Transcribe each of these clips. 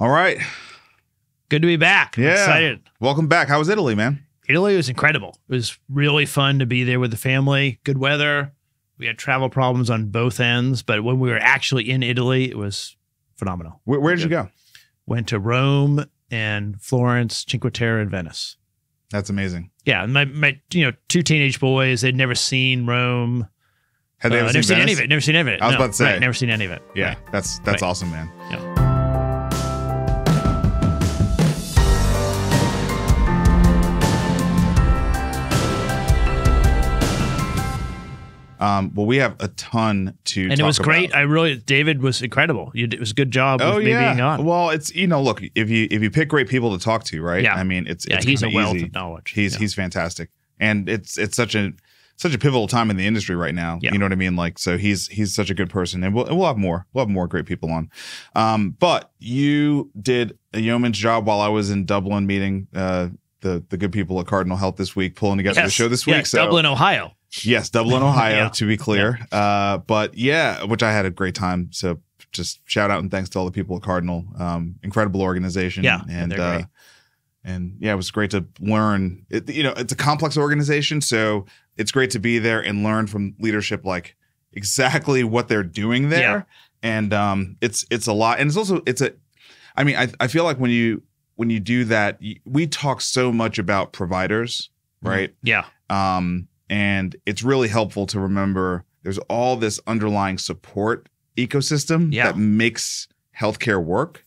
All right. Good to be back. I'm Yeah. excited. Welcome back. How was Italy, man? Italy was incredible. It was really fun to be there with the family. Good weather. We had travel problems on both ends, but when we were actually in Italy, it was phenomenal. Where, where did you go? Went to Rome and Florence, Cinque Terre, and Venice. That's amazing. Yeah, my my you know two teenage boys. They'd never seen Rome. Had they Uh, ever never seen any of it. Never seen any of it. I was No, about to say. right, never seen any of it. Yeah, Right. that's that's Right. awesome, man. Yeah. Um, well, we have a ton to And it was great. I really David was incredible. You it was a good job Oh yeah. Well, it's you know, look if you if you pick great people to talk to, right? Yeah. I mean, it's yeah, it's he's a wealth easy. of knowledge. He's Yeah. he's fantastic, and it's it's such a such a pivotal time in the industry right now. Yeah. You know what I mean? Like, so he's he's such a good person, and we'll we'll have more. We'll have more great people on. Um, but you did a yeoman's job while I was in Dublin meeting uh the the good people at Cardinal Health this week, pulling together the show this week. Yes, so Dublin, Ohio. Yes, Dublin, Ohio, Yeah. to be clear. Uh, but yeah, which I had a great time. So just shout out and thanks to all the people at Cardinal. Um, incredible organization. Yeah, and uh, and yeah, it was great to learn. It, you know, it's a complex organization, so it's great to be there and learn from leadership, like exactly what they're doing there. Yeah. And um, it's it's a lot, and it's also it's a. I mean, I I feel like when you when you do that, we talk so much about providers, right? Yeah. Um, and it's really helpful to remember there's all this underlying support ecosystem Yeah. that makes healthcare work.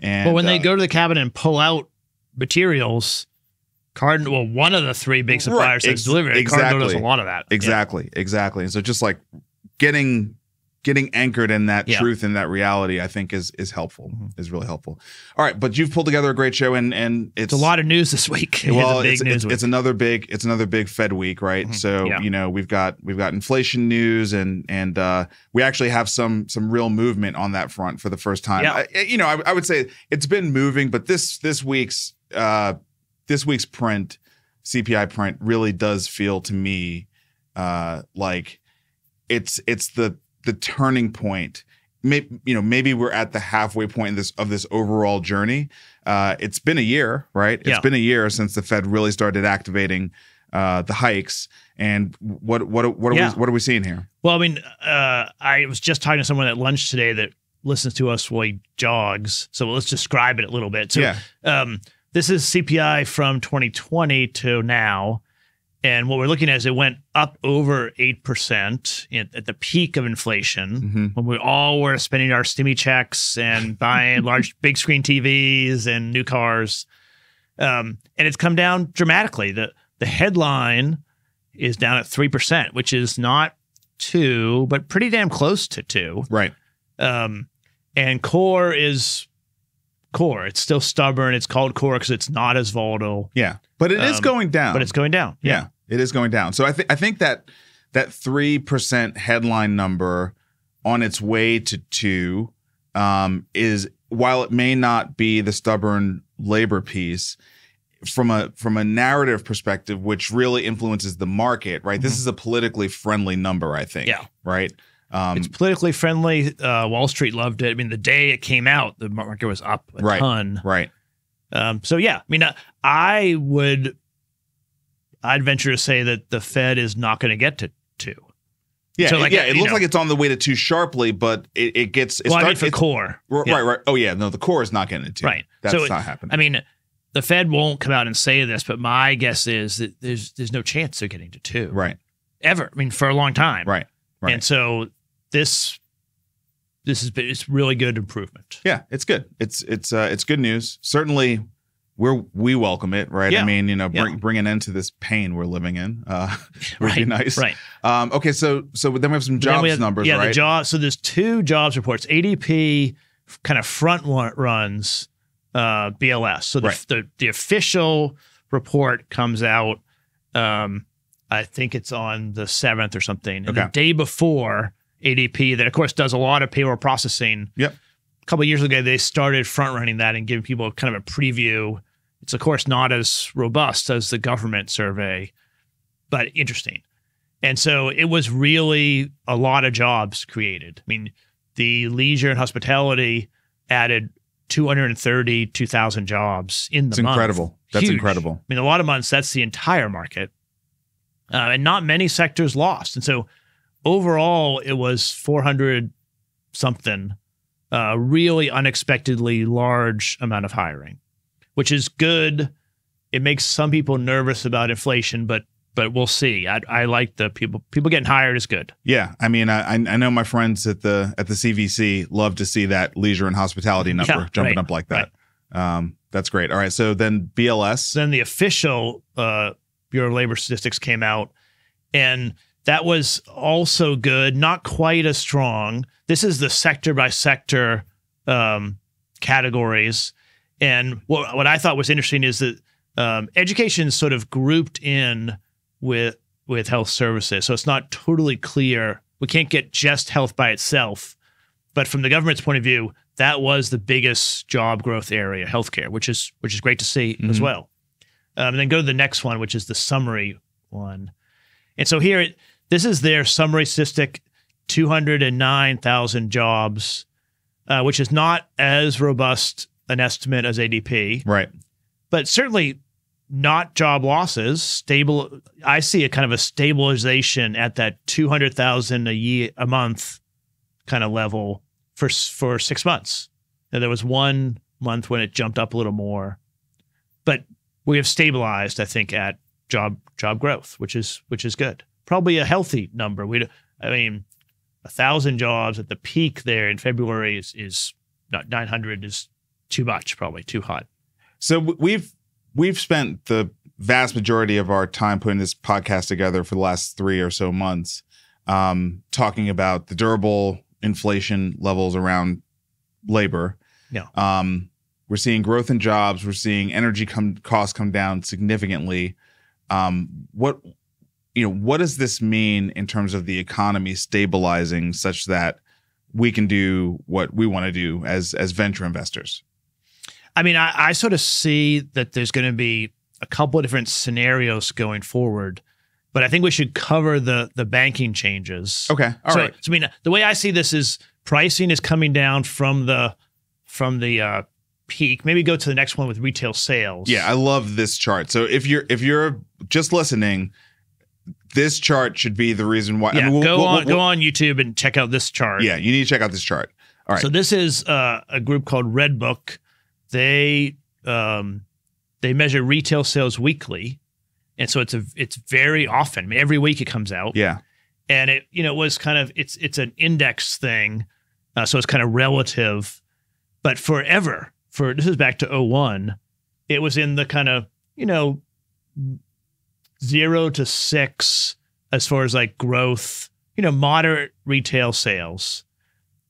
And Well, when they uh, go to the cabinet and pull out materials, Cardinal, well, one of the three big suppliers Right, that's ex- delivered, it, Cardinal does a lot of that. Yeah. exactly, exactly. And so just like getting getting anchored in that Yeah. truth and that reality, I think is is helpful. Mhm. Is really helpful. All right, but you've pulled together a great show, and and it's It's a lot of news this week. Well, a big it's, news it's, week. it's another big it's another big Fed week, right? Mhm. So Yeah. you know we've got we've got inflation news and and uh, we actually have some some real movement on that front for the first time. Yeah. I, you know, I, I would say it's been moving, but this this week's uh, this week's print CPI print really does feel to me uh, like it's it's the the turning point. Maybe you know maybe we're at the halfway point in this of this overall journey. Uh, it's been a year, right? It's Yeah. been a year since the Fed really started activating uh, the hikes. And what what what are Yeah. we what are we seeing here? Well, I mean, uh, I was just talking to someone at lunch today that listens to us while he jogs. So let's describe it a little bit. So yeah, um, this is CPI from 2020 to now. And what we're looking at is it went up over 8% at the peak of inflation hmm when we all were spending our stimmy checks and buying large big screen TVs and new cars. Um, and it's come down dramatically. The the headline is down at 3%, which is not two, but pretty damn close to two. right. Um, and core is core. It's still stubborn. It's called core because it's not as volatile, Yeah, but it is Um, going down. but it's going down. yeah. it is going down. So I think I think that that three percent headline number on its way to two um, is while it may not be the stubborn labor piece from a from a narrative perspective, which really influences the market. Right, this Mhm. is a politically friendly number. I think. Yeah. Right. Um, It's politically friendly. Uh, Wall Street loved it. I mean, the day it came out, the market was up a Right. ton. right. Um, so yeah, I mean, uh, I would, I'd venture to say that the Fed is not going to get to two. Yeah. So, like, yeah. It looks know- like it's on the way to two sharply, but it, it gets. It well, I mean, for it's- core, Right, Yeah. right. Oh yeah, no, the core is not getting it to. Right. That's So it- not happening. I mean, the Fed won't come out and say this, but my guess is that there's there's no chance they're getting to two right. ever. I mean, for a long time. Right. Right. And so this this has been it's really good improvement. Yeah, it's good. It's it's uh, it's good news. Certainly, we're we welcome it, right? Yeah. I mean, you know, Yeah. bring bring an end to this pain we're living in. Uh, would be nice. Right. Um, okay, so so then we have some jobs have- numbers, Yeah, right? the job. So there's two jobs reports. ADP kind of front runs uh, BLS. So the, Right. the the official report comes out. Um, I think it's on the seventh or something. And Okay. the day before ADP, that of course does a lot of payroll processing. Yep. A couple of years ago, they started front running that and giving people kind of a preview. It's of course not as robust as the government survey, but interesting. And so it was really a lot of jobs created. I mean, the leisure and hospitality added 230, 2,000 jobs in the It's month. incredible. That's Huge. incredible. I mean, a lot of months, that's the entire market. Uh, and not many sectors lost. And so overall, it was 400 something, uh, really unexpectedly large amount of hiring, which is good. It makes some people nervous about inflation, but but we'll see. I, I like the people people getting hired is good. Yeah, I mean, I I know my friends at the at the CVC love to see that leisure and hospitality number Yeah, jumping right, up like that. Um, that's great. All right, so then BLS. then the official uh, Bureau of Labor Statistics came out, and that was also good, not quite as strong. This is the sector by sector um, categories, and what what I thought was interesting is that um, education is sort of grouped in with with health services, so it's not totally clear. We can't get just health by itself, but from the government's point of view, that was the biggest job growth area, healthcare, which is which is great to see as Mhm. well. Um, and then go to the next one, which is the summary one. And so here, it- this is their summary statistic: two hundred and nine thousand jobs, uh, which is not as robust an estimate as ADP, Right. but certainly not job losses. Stable. I see a kind of a stabilization at that two hundred thousand a year a month kind of level for for six months. Now, there was one month when it jumped up a little more, but we have stabilized, I think, at job job growth, which is which is good. Probably a healthy number. We, I mean, a thousand jobs at the peak there in February is is not nine hundred is too much, probably too hot. So we've we've spent the vast majority of our time putting this podcast together for the last three or so months, um, talking about the durable inflation levels around labor. Yeah. Um, we're seeing growth in jobs. We're seeing energy come costs come down significantly. Um, what you know, what does this mean in terms of the economy stabilizing such that we can do what we want to do as as venture investors? I mean, I, I sort of see that there's going to be a couple of different scenarios going forward, but I think we should cover the the banking changes. Okay. all so, right. so, I mean, the way I see this is pricing is coming down from the from the uh, peak. Maybe go to the next one with retail sales. Yeah, I love this chart. So if you're if you're just listening, this chart should be the reason why. I yeah. mean, we'll- go we'll- on, we'll- go on YouTube and check out this chart. Yeah, you need to check out this chart. All right. So this is uh, a group called Redbook. They um, they measure retail sales weekly, and so it's a it's very often. I mean, every week it comes out. Yeah. and it you know was kind of it's it's an index thing uh, so it's kind of relative but forever for this is back to 01 it was in the kind of you know zero to six as far as like growth you know moderate retail sales.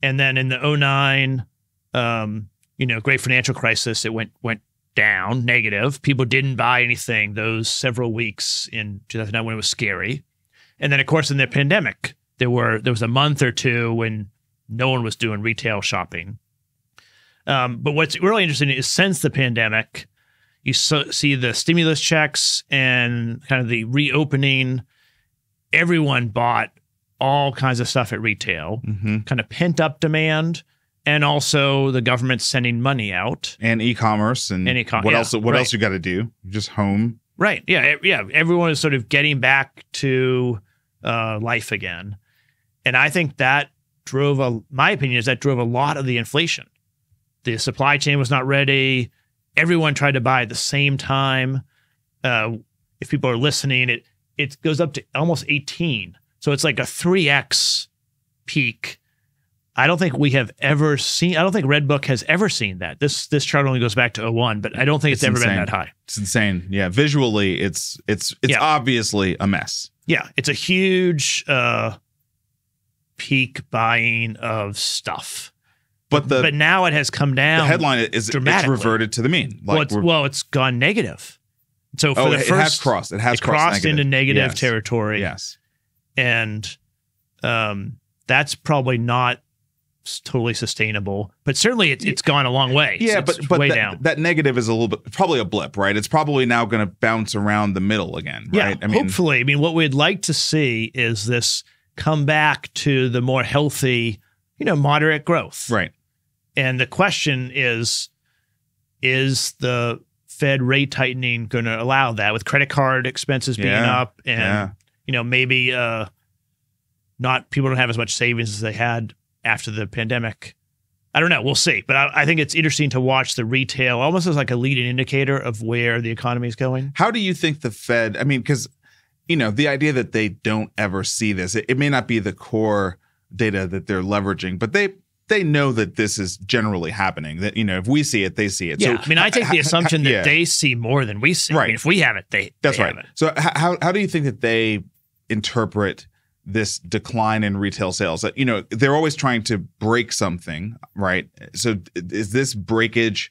And then in the 09 um you know great financial crisis it went went down negative. People didn't buy anything those several weeks in 2009 when it was scary. And then, of course, in the pandemic, there were there was a month or two when no one was doing retail shopping. Um, but what's really interesting is since the pandemic, you so, see the stimulus checks and kind of the reopening. Everyone bought all kinds of stuff at retail, hmm kind of pent up demand, and also the government sending money out. And e-commerce and, And e-com- what yeah, else? What right. else you got to do? Just home. Right. Yeah. Yeah. Everyone is sort of getting back to uh, life again. And I think that drove a, my opinion is that drove a lot of the inflation. The supply chain was not ready. Everyone tried to buy at the same time. Uh, if people are listening, it, it goes up to almost 18. So it's like a 3X peak. I don't think we have ever seen, I don't think Redbook has ever seen that. This, this chart only goes back to 01, but I don't think it's, It's ever been that high. It's insane. Yeah. Visually, it's it's it's Yeah. obviously a mess. Yeah, it's a huge uh, peak buying of stuff. But the, but now it has come down. the headline is it's dramatically. reverted to the mean. well, it's, well, it's gone negative. So for oh, the it, it first, has crossed. It has it crossed into negative Yes. territory, Yes. and um, that's probably not totally sustainable. But certainly, it, it's gone a long way. Yeah, It's- but but way that, down. that negative is a little bit probably a blip, right? It's probably now going to bounce around the middle again, Yeah, right? I mean, hopefully. I mean, what we'd like to see is this come back to the more healthy, you know, moderate growth. right. And the question is is the Fed rate tightening going to allow that with credit card expenses being Yeah. up and Yeah. you know maybe uh not people don't have as much savings as they had after the pandemic. I don't know. We'll see. But I, I think it's interesting to watch the retail almost as like a leading indicator of where the economy is going. How do you think the Fed? I mean, because you know the idea that they don't ever see this, it, it may not be the core data that they're leveraging, but they they know that this is generally happening. That you know, if we see it, they see it. Yeah. I mean, I take the assumption that yeah. they see more than we see. I Right. mean, if we have it, they That's they right. have it. So how how do you think that they interpret this decline in retail sales? That you know they're always trying to break something, right? So is this breakage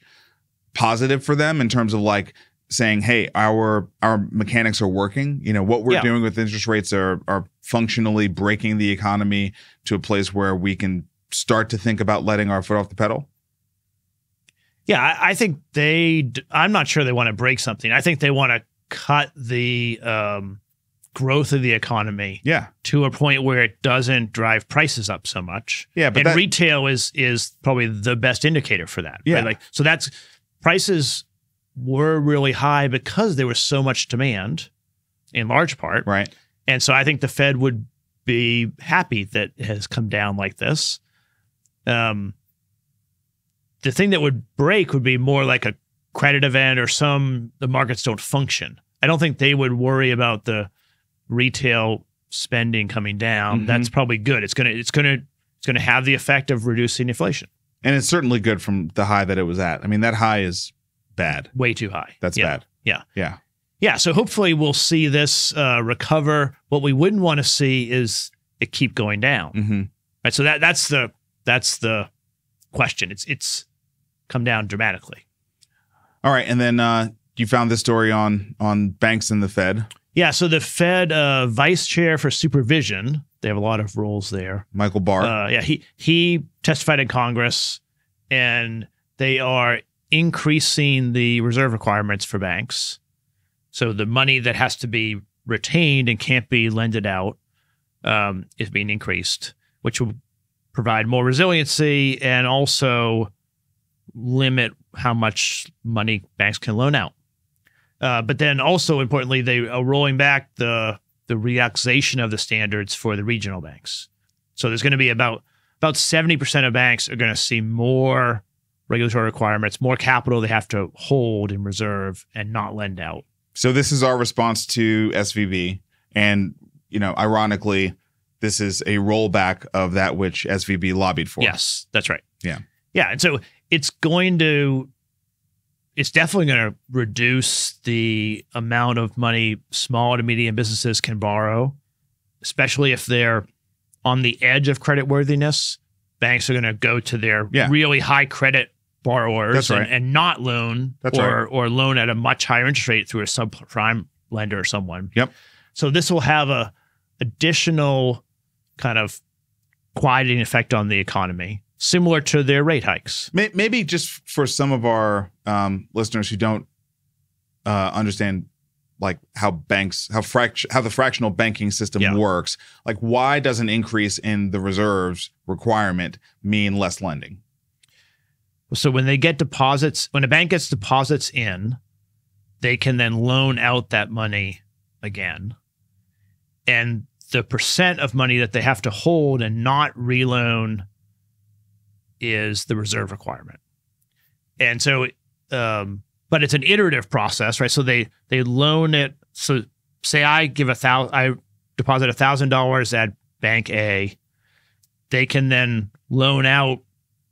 positive for them in terms of like saying, "Hey, our our mechanics are working. You know what we're Yeah. doing with interest rates are are functionally breaking the economy to a place where we can start to think about letting our foot off the pedal." Yeah, I, I think they. I'm not sure they want to break something. I think they want to cut the um, growth of the economy Yeah, to a point where it doesn't drive prices up so much. yeah, but and that, retail is is probably the best indicator for that. right? Yeah. Like so that's prices were really high because there was so much demand in large part. right. And so I think the Fed would be happy that it has come down like this. Um, the thing that would break would be more like a credit event or some the markets don't function. I don't think they would worry about the retail spending coming down. Mhm. That's probably good. It's gonna it's gonna it's gonna have the effect of reducing inflation. And it's certainly good from the high that it was at. I mean, that high is bad. Way too high. That's Yeah. bad. Yeah. Yeah. Yeah, so hopefully we'll see this uh, recover. What we wouldn't want to see is it keep going down. hmm Right. So that that's the that's the question. It's it's come down dramatically. All right, and then uh, you found this story on on banks and the Fed. Yeah. So the Fed uh, vice chair for supervision, they have a lot of roles there. Michael Barr. Uh, yeah, he he testified in Congress, and they are increasing the reserve requirements for banks. So the money that has to be retained and can't be lended out um, is being increased, which will provide more resiliency and also limit how much money banks can loan out. Uh, but then also importantly, they are rolling back the the relaxation of the standards for the regional banks. So there's going to be about about 70% of banks are going to see more regulatory requirements, more capital they have to hold in reserve and not lend out. so this is our response to SVB, and you know, ironically, this is a rollback of that which SVB lobbied for. Yes, that's right. Yeah. Yeah. And so it's going to, it's definitely going to reduce the amount of money small to medium businesses can borrow, especially if they're on the edge of credit worthiness. Banks are going to go to their Yeah. really high credit borrowers That's and, and not loan That's or, right. or loan at a much higher interest rate through a subprime lender or someone. Yep. So this will have a additional kind of quieting effect on the economy, similar to their rate hikes. Maybe just for some of our um, listeners who don't uh, understand like how banks how fract- how the fractional banking system Yeah. works like why does an increase in the reserves requirement mean less lending So when they get deposits, when a bank gets deposits in, they can then loan out that money again. And the percent of money that they have to hold and not reloan is the reserve requirement. And so, um, but it's an iterative process, right? So they they loan it. So say I give a thousand, I deposit a thousand dollars at Bank A, they can then loan out,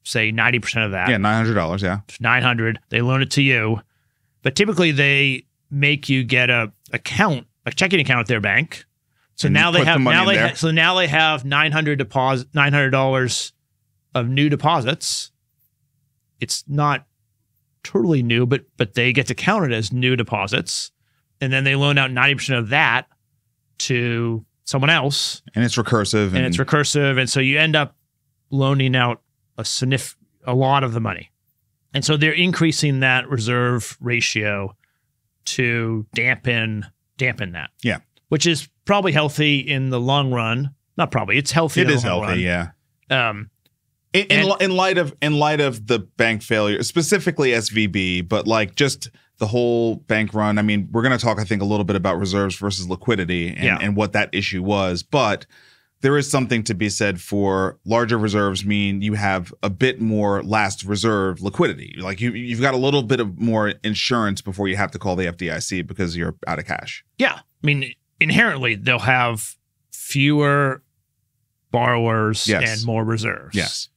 say ninety percent of that. yeah $900 yeah 900 they loan it to you but typically they make you get a account a checking account at their bank so now they put the have now they ha- so now they have 900 deposit 900 dollars of new deposits. It's not totally new but but they get to count it as new deposits. And then they loan out 90% of that to someone else. And it's recursive and, and it's recursive, and so you end up loaning out a signif- a lot of the money, and so they're increasing that reserve ratio to dampen dampen that. Yeah. Which is probably healthy in the long run. Not probably, it's healthy. it in is the long healthy run. yeah Um, In, in, And- in light of in light of the bank failure, specifically SVB, but like just the whole bank run. I mean, we're going to talk, I think, a little bit about reserves versus liquidity and, Yeah. and what that issue was. But there is something to be said for larger reserves. Mean you have a bit more last reserve liquidity. Like you, you've got a little bit of more insurance before you have to call the FDIC because you're out of cash. Yeah. I mean, inherently, they'll have fewer borrowers Yes. and more reserves. Yes.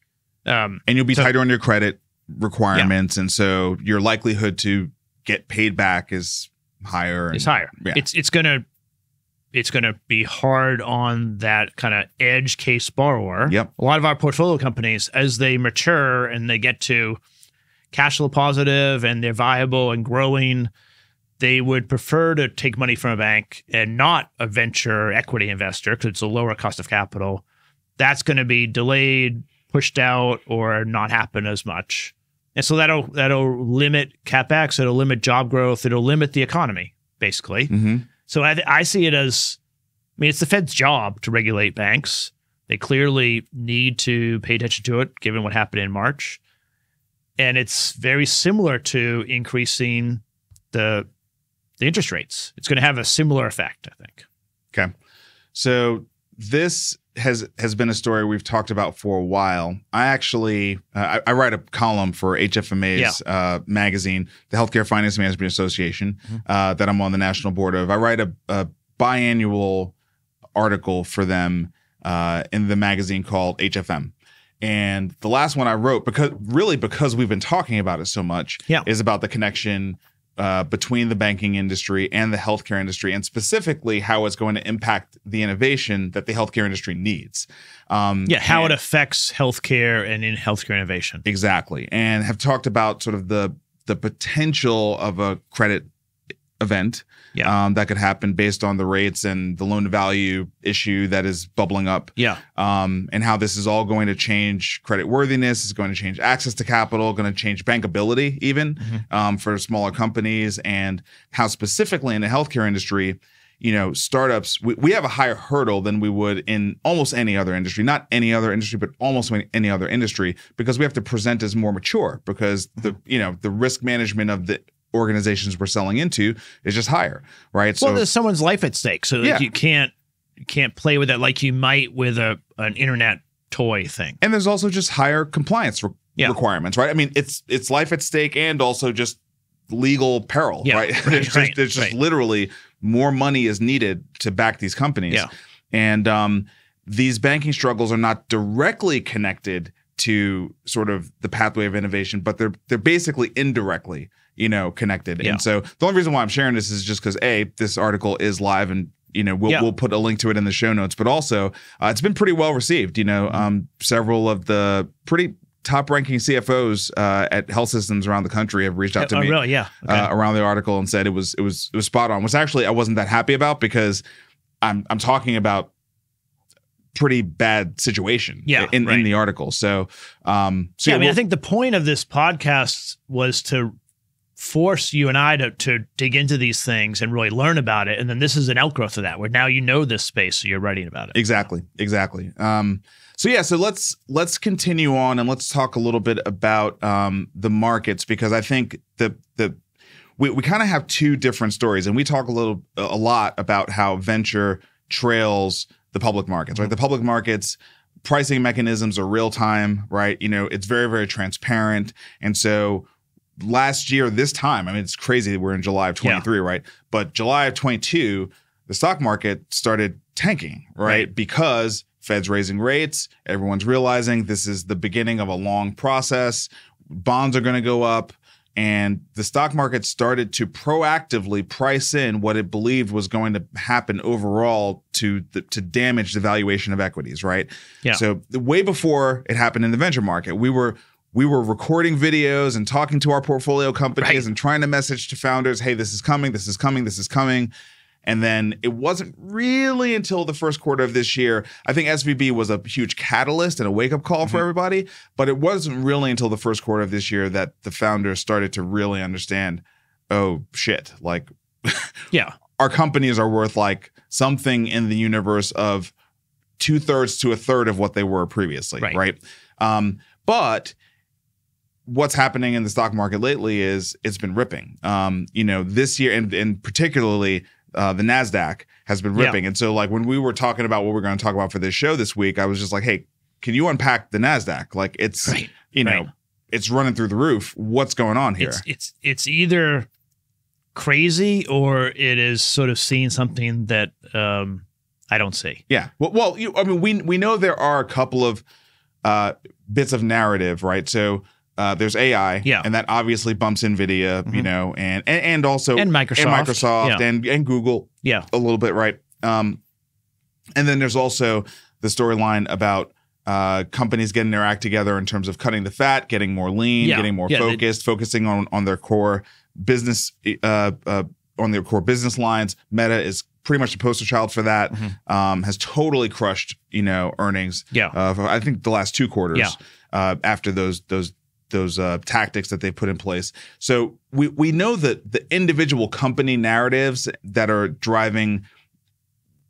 Um, and you'll be So- tighter on your credit requirements, and so your likelihood to get paid back is higher. it's higher. yeah. It's it's gonna it's gonna be hard on that kind of edge case borrower. Yep. A lot of our portfolio companies, as they mature and they get to cash flow positive and they're viable and growing, they would prefer to take money from a bank and not a venture equity investor because it's a lower cost of capital. That's going to be delayed, pushed out, or not happen as much. And so that'll that'll limit capex. It'll limit job growth. It'll limit the economy, basically. Mhm. So I, I see it as, I mean, it's the Fed's job to regulate banks. They clearly need to pay attention to it, given what happened in March. And it's very similar to increasing the the interest rates. It's going to have a similar effect, I think. Okay. So this has has been a story we've talked about for a while. I actually uh, I, I write a column for HFMA's uh, magazine, the Healthcare Finance Management Association, Mhm. uh, that I'm on the national board of. I write a, a biannual article for them uh, in the magazine called HFM. And the last one I wrote, because really because we've been talking about it so much, Yeah. is about the connection uh, between the banking industry and the healthcare industry, and specifically how it's going to impact the innovation that the healthcare industry needs. Um, Yeah, how and- it affects healthcare and in healthcare innovation. exactly, and have talked about sort of the the potential of a credit event Yeah. um, that could happen based on the rates and the loan to value issue that is bubbling up Yeah, um, and how this is all going to change credit worthiness, is going to change access to capital, going to change bankability even Mhm. um, for smaller companies, and how specifically in the healthcare industry, you know, startups we, we have a higher hurdle than we would in almost any other industry, not any other industry, but almost any- any other industry, because we have to present as more mature because the you know the risk management of the organizations we're selling into is just higher, right? well, there's someone's life at stake, so Yeah. you can't you can't play with it like you might with a an internet toy thing. and there's also just higher compliance re- Yeah. requirements, right? I mean, it's it's life at stake and also just legal peril, Yeah, right? right, there's just, right, there's just right. literally more money is needed to back these companies, Yeah. and um, these banking struggles are not directly connected to sort of the pathway of innovation, but they're they're basically indirectly, you know, connected. Yeah. And so the only reason why I'm sharing this is just because a this article is live and. You know, we'll Yeah. we'll put a link to it in the show notes, but also uh, it's been pretty well received. You know, um, several of the pretty top ranking CFOs uh, at health systems around the country have reached out to oh, me really? Yeah. Okay. uh, around the article and said it was it was it was spot on. Which actually I wasn't that happy about because I'm I'm talking about pretty bad situation Yeah, in, in the article. So um so yeah, I mean, we'll- I think the point of this podcast was to force you and I to to dig into these things and really learn about it. And then this is an outgrowth of that, where now you know this space, so you're writing about it. Exactly. Exactly. Um, so yeah, so let's let's continue on and let's talk a little bit about um, the markets because I think the the we, we kind of have two different stories and we talk a little a lot about how venture trails the public markets, right? The public markets pricing mechanisms are real time, right? You know, it's very very transparent, and so last year this time, I mean, it's crazy. We're in July of Yeah. 23, right? But July of 22, the stock market started tanking, right? Right. Because Fed's raising rates, everyone's realizing this is the beginning of a long process. Bonds are going to go up. And the stock market started to proactively price in what it believed was going to happen overall to the, to damage the valuation of equities, right? Yeah. So the- way before it happened in the venture market, we were we were recording videos and talking to our portfolio companies Right. and trying to message to founders, hey, this is coming, this is coming, this is coming. And then it wasn't really until the first quarter of this year. I think SVB was a huge catalyst and a wake up call for Mhm. everybody. But it wasn't really until the first quarter of this year that the founders started to really understand oh, shit. Like Yeah. our companies are worth like something in the universe of two thirds to a third of what they were previously, right? Right. Um, but what's happening in the stock market lately is it's been ripping. Um, you know, this year and, and particularly uh, the Nasdaq has been Yeah. ripping. And so, like when we were talking about what we're going to talk about for this show this week, I was just like, "Hey, can you unpack the Nasdaq? Like it's Right. you know." Right. It's running through the roof. What's going on here? It's it's it's either crazy or it is sort of seeing something that um, I don't see. Yeah. Well, well, you, I mean, we we know there are a couple of uh, bits of narrative, right? So uh, there's AI, Yeah. and that obviously bumps Nvidia, you Mhm. know, and and, and also and Microsoft. and Microsoft Yeah. and and Google yeah. a little bit, right? Um, and then there's also the storyline about uh, companies getting their act together in terms of cutting the fat, getting more lean, Yeah. getting more they- focused, focusing on on their core business, uh, uh, on their core business lines. Meta is pretty much the poster child for that. Mhm. Um, has totally crushed, you know, earnings. Yeah. Uh, for, I think the last two quarters. Yeah. Uh, after those those those uh, tactics that they put in place. So we we know that the individual company narratives that are driving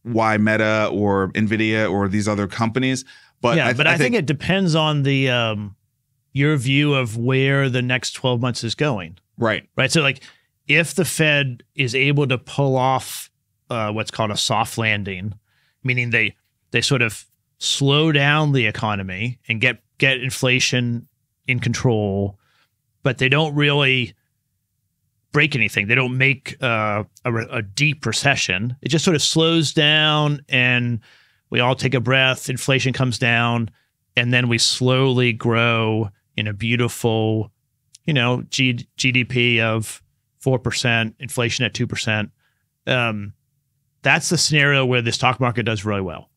why Meta or Nvidia or these other companies. But yeah, I, but I, think, it depends on the um, your view of where the next 12 months is going. right. right? So, like, if the Fed is able to pull off uh, what's called a soft landing, meaning they they sort of slow down the economy and get get inflation in control, but they don't really break anything. They don't make uh, a, a deep recession. It just sort of slows down, and we all take a breath. Inflation comes down, and then we slowly grow in a beautiful you know, G- GDP of 4%, inflation at 2%. Um, that's the scenario where the stock market does really well.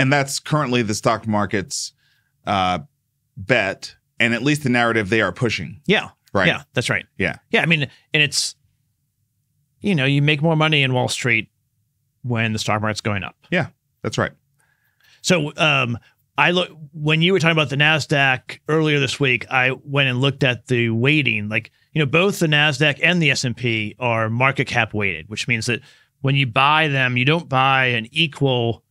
And that's currently the stock market's uh, bet, and at least the narrative they are pushing. Yeah. Right. Yeah, that's right. Yeah. Yeah. I mean, and it's, you know, you make more money in Wall Street when the stock market's going up. Yeah. That's right. So, um, I look when you were talking about the Nasdaq earlier this week. I went and looked at the weighting. Like you know, both the Nasdaq and the S and P are market cap weighted, which means that when you buy them, you don't buy an equal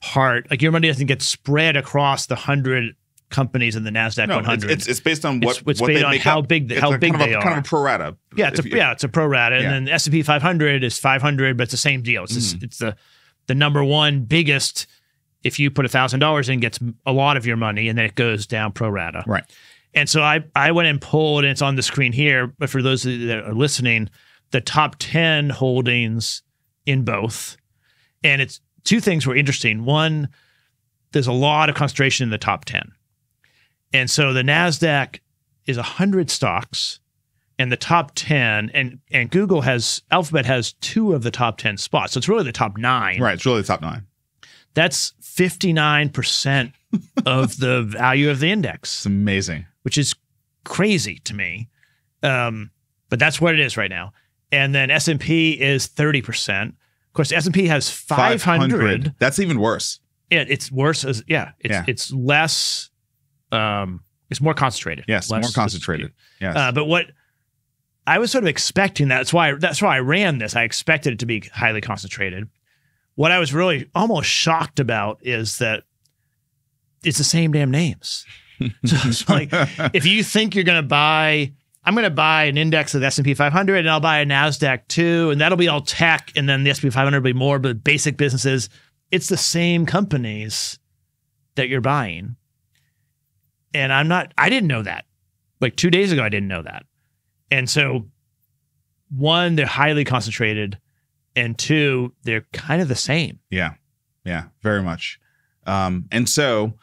part. Like your money doesn't get spread across the hundred companies in the Nasdaq No, it's, 100. it's it's based on what it's, it's what based they on make how up. big the, how a big kind of they a, are. kind of a pro rata. Yeah, it's a, you- yeah, it's a pro rata, Yeah. and then S and P 500 is 500, but it's the same deal. It's just, mm. it's the the number one biggest. If you put a thousand dollars in, gets a lot of your money, and then it goes down pro rata. Right. And so I I went and pulled, and it's on the screen here. But for those of you that are listening, the top 10 holdings in both, and it's two things were interesting. One, there's a lot of concentration in the top 10, and so the Nasdaq is 100 stocks and the top 10 and and Google has Alphabet has two of the top 10 spots. So it's really the top 9. Right. It's really the top nine. That's 59% of the value of the index, It's amazing. which is crazy to me. Um, but that's what it is right now. And then S&P is 30%. Of course, S&P has 500. That's even worse. It, it's worse as yeah, it's Yeah. it's less um it's more concentrated. Yes. More concentrated. Yes. Uh, but what I was sort of expecting. That's why that's why I ran this. I expected it to be highly concentrated. What I was really almost shocked about is that it's the same damn names. so it's like if you think you're going to buy, I'm going to buy an index of the S&P 500 and I'll buy a Nasdaq too, and that'll be all tech, and then the S&P 500 will be more but basic businesses. It's the same companies that you're buying, and I'm not. I didn't know that. Like two days ago, I didn't know that, and so one, they're highly concentrated, and two, they're kind of the same. Yeah. Yeah. Very much. Um, and so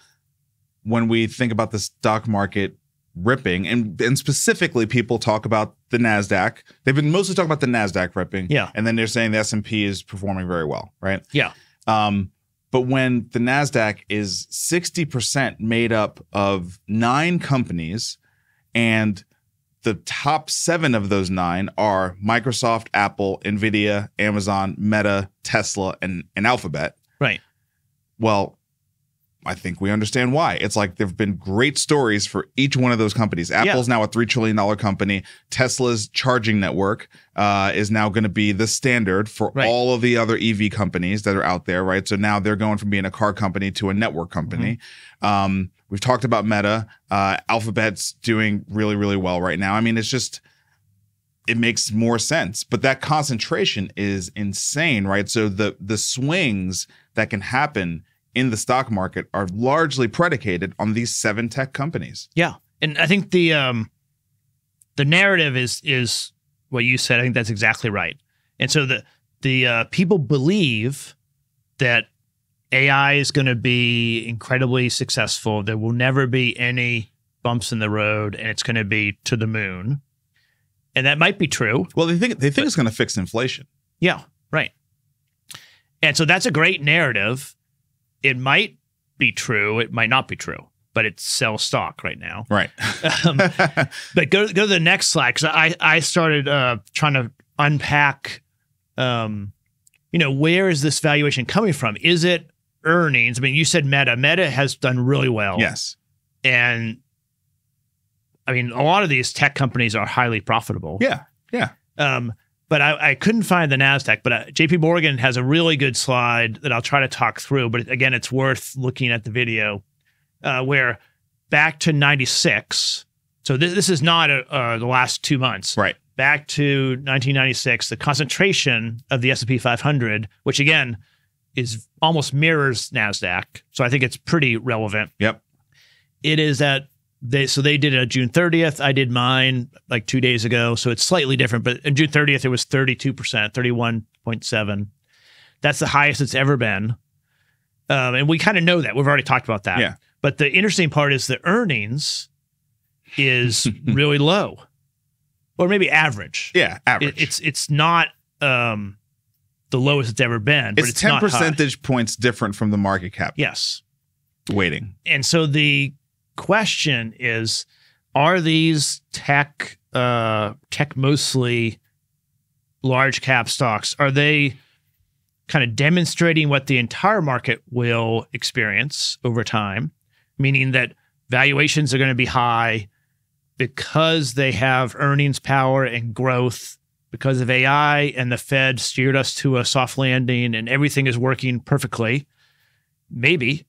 when we think about the stock market ripping, and, and specifically people talk about the NASDAQ, they've been mostly talking about the NASDAQ ripping. Yeah. And then they're saying the S&P is performing very well, right? Yeah. Um, but when the NASDAQ is 60% made up of nine companies and the top seven of those nine are Microsoft, Apple, Nvidia, Amazon, Meta, Tesla, and, and Alphabet. Right. Well, I think we understand why. It's like there've been great stories for each one of those companies. Apple's now a three trillion dollar company. Tesla's charging network uh, is now going to be the standard for Right. all of the other EV companies that are out there, right? So now they're going from being a car company to a network company. Um, we've talked about Meta. Uh, Alphabet's doing really, really well right now. I mean, it's just it makes more sense. But that concentration is insane, right? So the the swings that can happen in the stock market are largely predicated on these seven tech companies. Yeah, and I think the um, the narrative is is what you said. I think that's exactly right. And so the the uh, people believe that AI is going to be incredibly successful. There will never be any bumps in the road, and it's going to be to the moon. And that might be true. Well, they think they think it's going to fix inflation. Yeah, right. And so that's a great narrative. It might be true. It might not be true, but it sells stock right now. Right. Um, but go go to the next slide because I I started uh, trying to unpack, um, you know, where is this valuation coming from? Is it earnings? I mean, you said Meta. Meta has done really well. yes. and I mean, a lot of these tech companies are highly profitable. Yeah. Yeah. Um, but I, I couldn't find the Nasdaq. But uh, J.P. Morgan has a really good slide that I'll try to talk through. But again, it's worth looking at the video uh, where back to '96. So this, this is not uh uh, the last two months. Right. Back to 1996, the concentration of the S&P 500, which again is almost mirrors Nasdaq. So I think it's pretty relevant Yep. it is at they so they did it on June 30th. I did mine like two days ago, so it's slightly different. But on June 30th, it was 32 percent, 31.7. That's the highest it's ever been, um, and we kind of know that. We've already talked about that. Yeah. But the interesting part is the earnings is really low, or maybe average. Yeah. Average. It, it's it's not um, the lowest it's ever been, but it's, it's, ten percentage points different from the market cap Yes. Weighting. and so the question is are these tech uh tech mostly large cap stocks? Are they kind of demonstrating what the entire market will experience over time meaning that valuations are going to be high because they have earnings power and growth because of AI and the Fed steered us to a soft landing and everything is working perfectly? Maybe.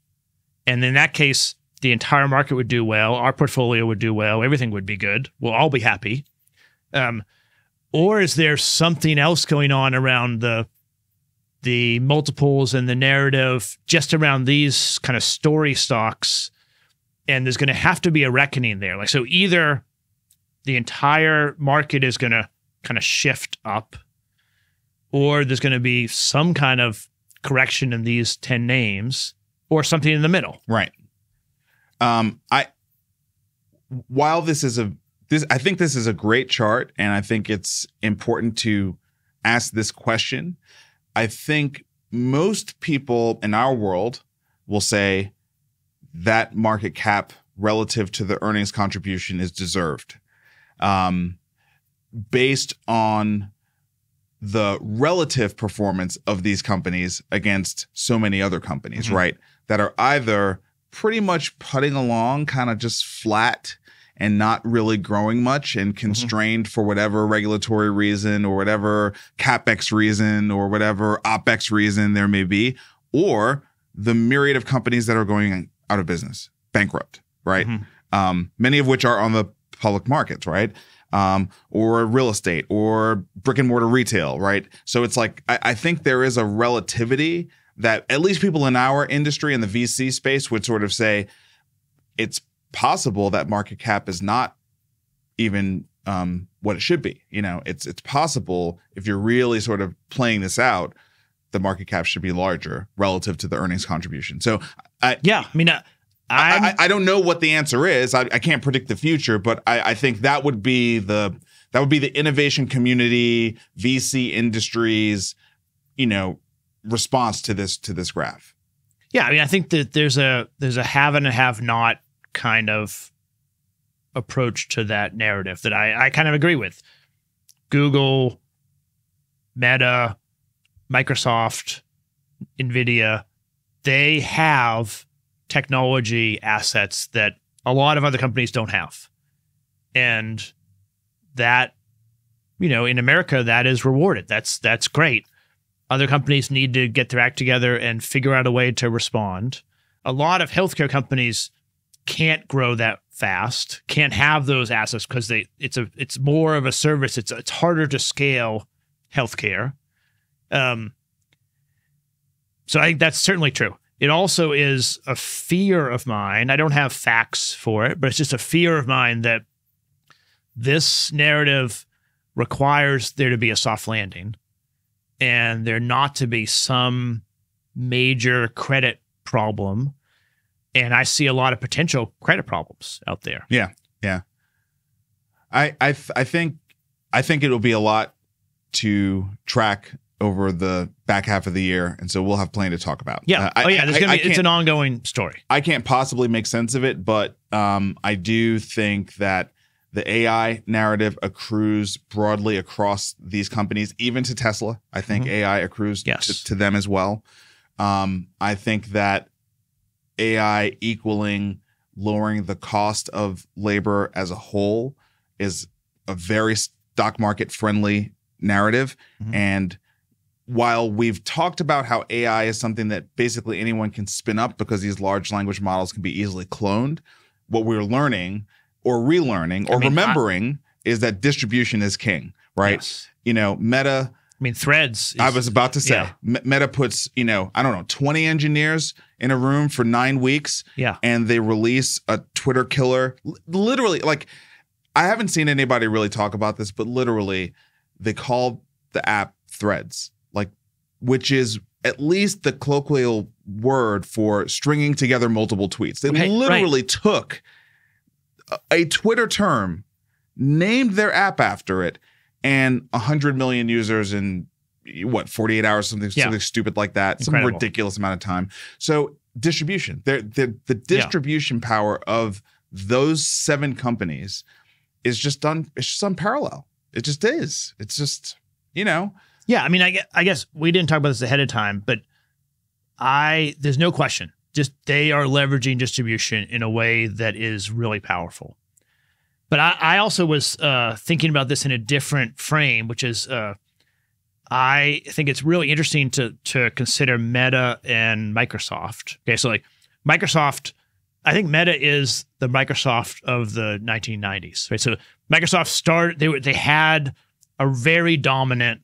And in that case, the entire market would do well. Our portfolio would do well. Everything would be good. We'll all be happy. Um, or is there something else going on around the the multiples and the narrative just around these kind of story stocks? And there's going to have to be a reckoning there. Like so, either the entire market is going to kind of shift up, or there's going to be some kind of correction in these ten names or something in the middle. Right. Um, I while this is a this I think this is a great chart, and I think it's important to ask this question. I think most people in our world will say that market cap relative to the earnings contribution is deserved, um, based on the relative performance of these companies against so many other companies, Mhm. right? That are either pretty much putting along kind of just flat and not really growing much and constrained for whatever regulatory reason or whatever capex reason or whatever opex reason there may be, or the myriad of companies that are going out of business, bankrupt, right? Mhm. Um, many of which are on the public markets, right? Um, or real estate or brick and mortar retail, right? So it's like, I, I think there is a relativity that at least people in our industry in the VC space would sort of say it's possible that market cap is not even um, what it should be. You know, it's it's possible if you're really sort of playing this out, the market cap should be larger relative to the earnings contribution. So I, Yeah, I mean, uh, I, I, I don't know what the answer is. I, I can't predict the future, but I, I think that would be the that would be the innovation community, VC industries, you know, response to this to this graph. yeah, I mean, I think that there's a there's a have and a have not kind of approach to that narrative that I I kind of agree with. Google, Meta, Microsoft, Nvidia, they have technology assets that a lot of other companies don't have. And that, you know, in America, that is rewarded. That's that's great. Other companies need to get their act together and figure out a way to respond. A lot of healthcare companies can't grow that fast, can't have those assets because they it's a it's more of a service. It's it's harder to scale healthcare. Um, so I think that's certainly true. It also is a fear of mine. I don't have facts for it, but it's just a fear of mine that this narrative requires there to be a soft landing and there not to be some major credit problem. And I see a lot of potential credit problems out there. Yeah, yeah. I I I think I think it'll be a lot to track over the back half of the year, and so we'll have plenty to talk about. Yeah. Uh, I- oh yeah. There's I- gonna I be, it's an ongoing story. I can't possibly make sense of it, but um, I do think that the AI narrative accrues broadly across these companies, even to Tesla. I think Mhm. AI accrues Yes. to, to them as well. Um, I think that AI equaling lowering the cost of labor as a whole is a very stock market friendly narrative. Mhm. And while we've talked about how AI is something that basically anyone can spin up because these large language models can be easily cloned, what we're learning or relearning or I mean, I- remembering is that distribution is king, right? Yes. You know, Meta I mean, Threads. Is, I was about to say, yeah. Meta puts, you know, I don't know, 20 engineers in a room for nine weeks Yeah. and they release a Twitter killer. L- literally, like, I haven't seen anybody really talk about this, but literally, they call the app Threads, like, which is at least the colloquial word for stringing together multiple tweets. They Okay, right. literally took a, Twitter term, named their app after it, and 100 million users in what 48 hours something, Yeah. something stupid like that some ridiculous amount of time. So distribution They're, the the distribution power of those seven companies is just done it's just unparalleled. It just is. It's just you know? Yeah, I mean, I guess, I guess we didn't talk about this ahead of time, but I there's no question. Just they are leveraging distribution in a way that is really powerful. But I, I also was uh, thinking about this in a different frame, which is uh, I think it's really interesting to to consider Meta and Microsoft. Okay, so like Microsoft, I think Meta is the Microsoft of the 1990s, right? So Microsoft started they were they had a very dominant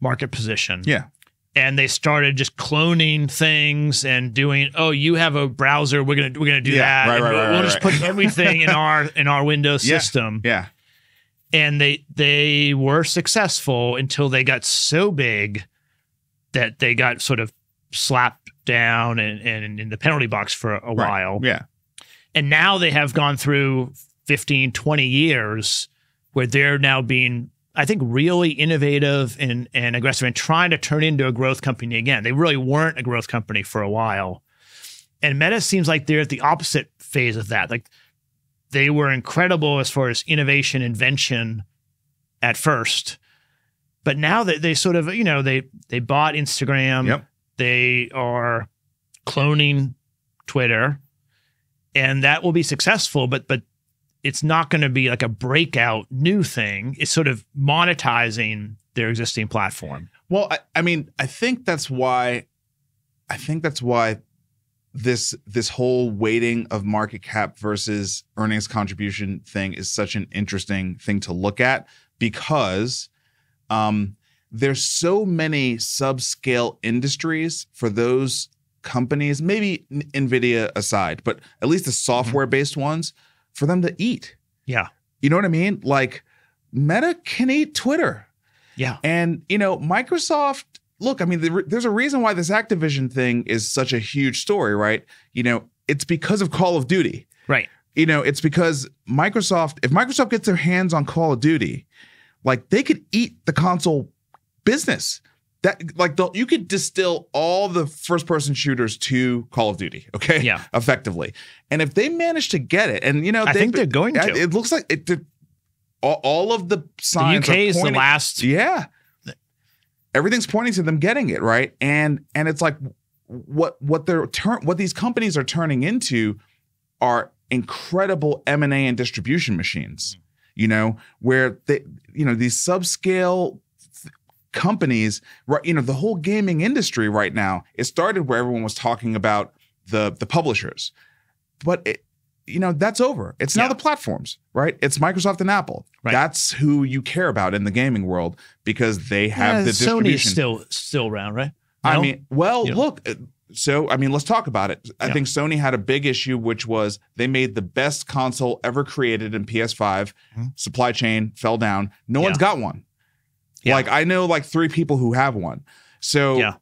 market position. Yeah. And they started just cloning things and doing, oh, you have a browser, we're gonna we're gonna do Yeah, that. right, right, we'll, right, we'll just put everything in our in our Windows Yeah. system. yeah And they they were successful until they got so big that they got sort of slapped down and, and in the penalty box for a Right. while. yeah And now they have gone through 15, 20 years where they're now being, I think, really innovative and, and aggressive and trying to turn into a growth company again. They really weren't a growth company for a while. And Meta seems like they're at the opposite phase of that. Like they were incredible as far as innovation, invention at first. But now that they sort of, you know, they they bought Instagram. Yep. They are cloning Twitter and that will be successful but but it's not going to be like a breakout new thing. It's sort of monetizing their existing platform. Well, I, I mean, I think that's why I think that's why this this whole weighting of market cap versus earnings contribution thing is such an interesting thing to look at because um there's so many subscale industries for those companies, maybe Nvidia aside, but at least the software based ones for them to eat. yeah You know what I mean? Like Meta can eat Twitter. yeah And you know, Microsoft. Look, I mean, the, there's a reason why this Activision thing is such a huge story, right? You know, it's because of Call of Duty. right You know, it's because Microsoft. If Microsoft gets their hands on Call of Duty, like they could eat the console business. That like the, you could distill all the first person shooters to Call of Duty. Okay, Yeah. effectively. And if they manage to get it, and you know, i they've think they're going to it looks like it. all, all of the the uk are is the last yeah. Everything's pointing to them getting it, right? And and it's like what what they're turn what these companies are turning into are incredible M&A and distribution machines. Mm-hmm. You know, where they you know, these subscale companies, right, you know, the whole gaming industry right now, it started where everyone was talking about the the publishers. But it you know, that's over. It's now Yeah. the platforms, right? It's Microsoft and Apple. Right. That's who you care about in the gaming world because they have Yeah, the distribution. is still still around, right? I No? mean, well, You know? look. uh, So, I mean, let's talk about it. I Yeah. think Sony had a big issue, which was they made the best console ever created in PS5. Mhm. Supply chain fell down. No one's got one. Yeah. Like I know, like three people who have one. So, Yeah.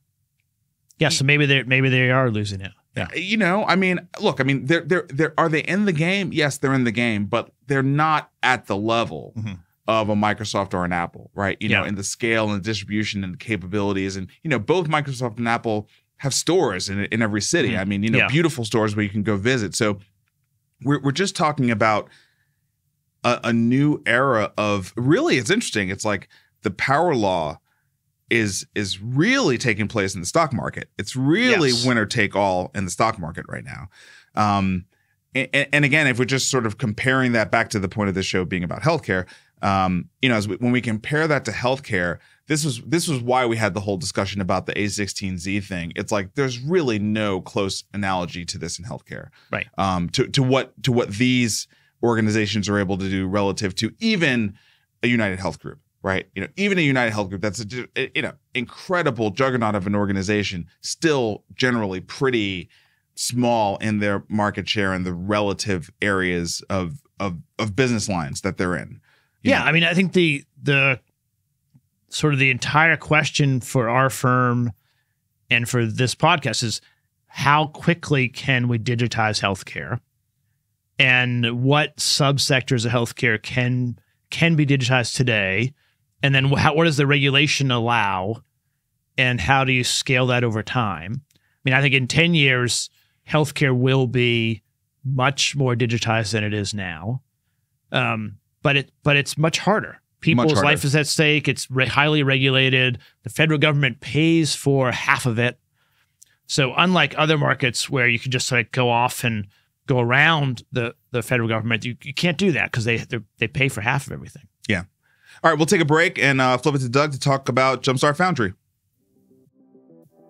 yeah, so maybe they maybe they are losing it. Yeah. you know, I mean, look, I mean, they're they're they're are they in the game? Yes, they're in the game, but they're not at the level Mhm. of a Microsoft or an Apple, right? You know, in the scale and the distribution and the capabilities, and you know, both Microsoft and Apple have stores in in every city. Mhm. I mean, you know, Yeah. beautiful stores where you can go visit. So we're we're just talking about a, a new era of really. It's interesting. It's like the power law is is really taking place in the stock market. It's really Yes. winner take all in the stock market right now. Um, and, and again, if we're just sort of comparing that back to the point of this show being about healthcare, um, you know, as we, when we compare that to healthcare, this was this was why we had the whole discussion about the A16Z thing. It's like there's really no close analogy to this in healthcare, Right. Um, to to what to what these organizations are able to do relative to even a United Health Group, right? You know, even a United Health Group that's a eh, you know incredible juggernaut of an organization, still generally pretty small in their market share and the relative areas of of of business lines that they're in. Yeah, know? I mean, I think the the sort of the entire question for our firm and for this podcast is how quickly can we digitize healthcare, and what subsectors of healthcare can can be digitized today, and then how, what does the regulation allow, and how do you scale that over time? I mean, I think in ten years, healthcare will be much more digitized than it is now. Um, but it but it's much harder. People's harder. life is at stake. It's re- highly regulated. The federal government pays for half of it. So unlike other markets where you can just like go off and go around the the federal government, you, you can't do that because they they're- pay for half of everything. All right, we'll take a break and uh, flip it to Doug to talk about Jumpstart Foundry.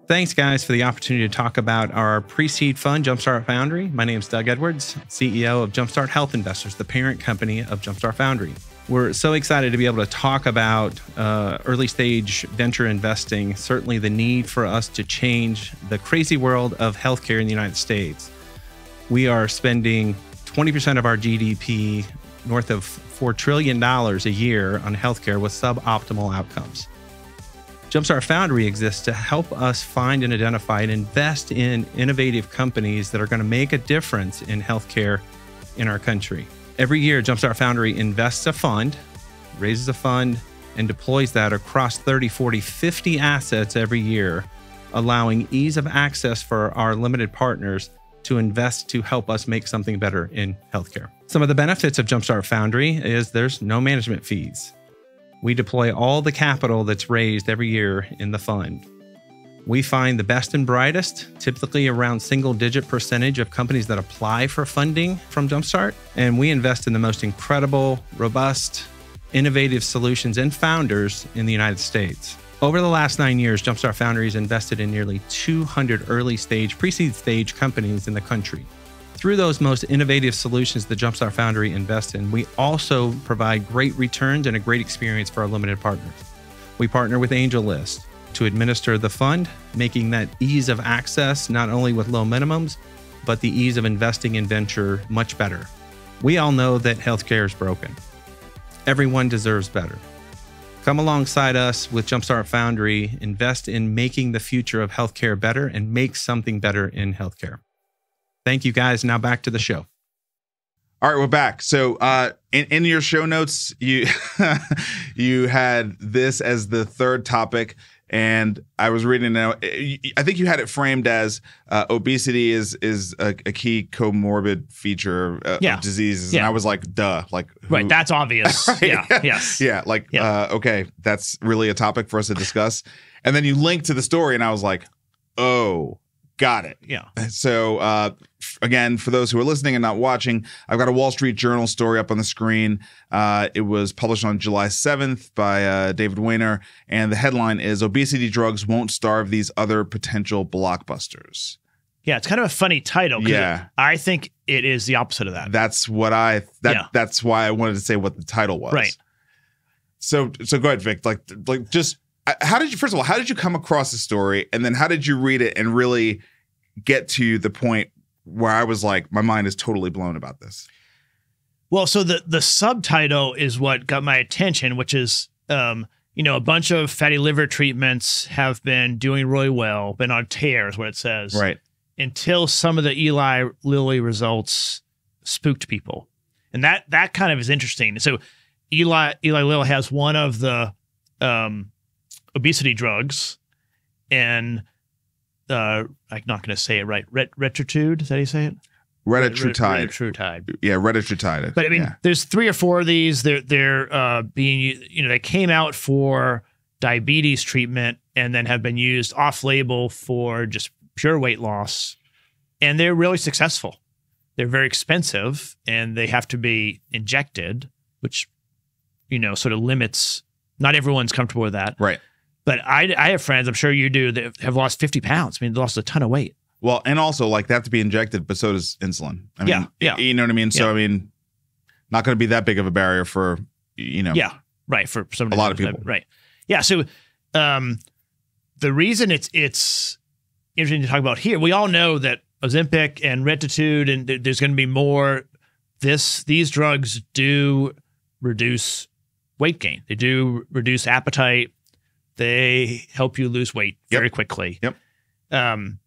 Thanks, guys, for the opportunity to talk about our pre seed fund, Jumpstart Foundry. My name is Doug Edwards, CEO of Jumpstart Health Investors, the parent company of Jumpstart Foundry. We're so excited to be able to talk about uh, early stage venture investing, certainly the need for us to change the crazy world of healthcare in the United States. We are spending 20% of our GDP, north of $4 trillion a year, on healthcare with suboptimal outcomes. Jumpstart Foundry exists to help us find and identify and invest in innovative companies that are going to make a difference in healthcare in our country. Every year, Jumpstart Foundry invests a fund, raises a fund, and deploys that across 30, 40, 50 assets every year, allowing ease of access for our limited partners to invest to help us make something better in healthcare. Some of the benefits of Jumpstart Foundry is there's no management fees. We deploy all the capital that's raised every year in the fund. We find the best and brightest, typically around single digit percentage of companies that apply for funding from Jumpstart. And we invest in the most incredible, robust, innovative solutions and founders in the United States. Over the last nine years, Jumpstart Foundry has invested in nearly 200 early stage, pre seed stage companies in the country. Through those most innovative solutions the Jumpstart Foundry invests in, we also provide great returns and a great experience for our limited partners. We partner with AngelList to administer the fund, making that ease of access not only with low minimums, but the ease of investing in venture much better. We all know that healthcare is broken. Everyone deserves better. Come alongside us with Jumpstart Foundry, invest in making the future of healthcare better and make something better in healthcare. Thank you guys. Now back to the show. All right, we're back. So, uh, in in your show notes, you you had this as the third topic, and I was reading now. I think you had it framed as uh, obesity is is a, a key comorbid feature uh, Yeah. of diseases, and I was like, duh, like who- Right, that's obvious. Right. Yeah, yes. yeah, like Yeah. Uh, okay, that's really a topic for us to discuss. And then you link to the story, and I was like, oh, Got it. Yeah. So, uh, f- again, for those who are listening and not watching, I've got a Wall Street Journal story up on the screen. Uh, it was published on July 7th by uh, David Wainer, and the headline is Obesity Drugs Won't Starve These Other Potential Blockbusters. Yeah, it's kind of a funny title. Yeah. it- I think it is the opposite of that. That's what I, that, Yeah. that's why I wanted to say what the title was. Right. So, so go ahead, Vic. Like, like just, how did you, first of all, how did you come across the story? And then how did you read it and really get to the point where I was like, my mind is totally blown about this? Well, so the the subtitle is what got my attention, which is um, you know, a bunch of fatty liver treatments have been doing really well, been on tears, what it says. Right. Until some of the Eli Lilly results spooked people. And that that kind of is interesting. So Eli Eli Lilly has one of the um obesity drugs and uh I'm not going to say it right. Ret- Retritude, is that how you say it? Retatrutide. Retrutide. Yeah, retatrutide. But I mean, yeah. there's three or four of these. They're they're uh, being you know they came out for diabetes treatment and then have been used off label for just pure weight loss, and they're really successful. They're very expensive and they have to be injected, which you know sort of limits. Not everyone's comfortable with that, right. But I I have friends I'm sure you do that have lost 50 pounds. I mean, they lost a ton of weight. Well, and also like that to be injected, but so does insulin. I mean, Yeah, yeah. You know what I mean? So Yeah. I mean, not going to be that big of a barrier for you know. Yeah, right. For some A lot of people. right? Yeah. So, um, the reason it's it's interesting to talk about here, we all know that Ozempic and Retitude, and th- there's going to be more. This these drugs do reduce weight gain. They do reduce appetite. They help you lose weight Yep. very quickly. Yep. Um,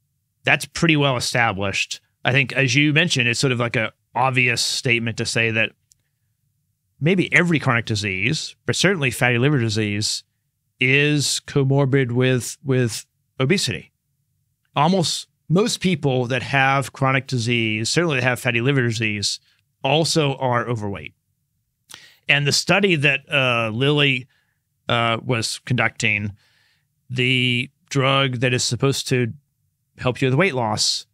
that's pretty well established. I think, as you mentioned, it's sort of like a obvious statement to say that maybe every chronic disease, but certainly fatty liver disease, is comorbid with with obesity. Almost most people that have chronic disease, certainly that have fatty liver disease, also are overweight. And the study that uh, Lilly uh, was conducting, the drug that is supposed to help you with weight loss,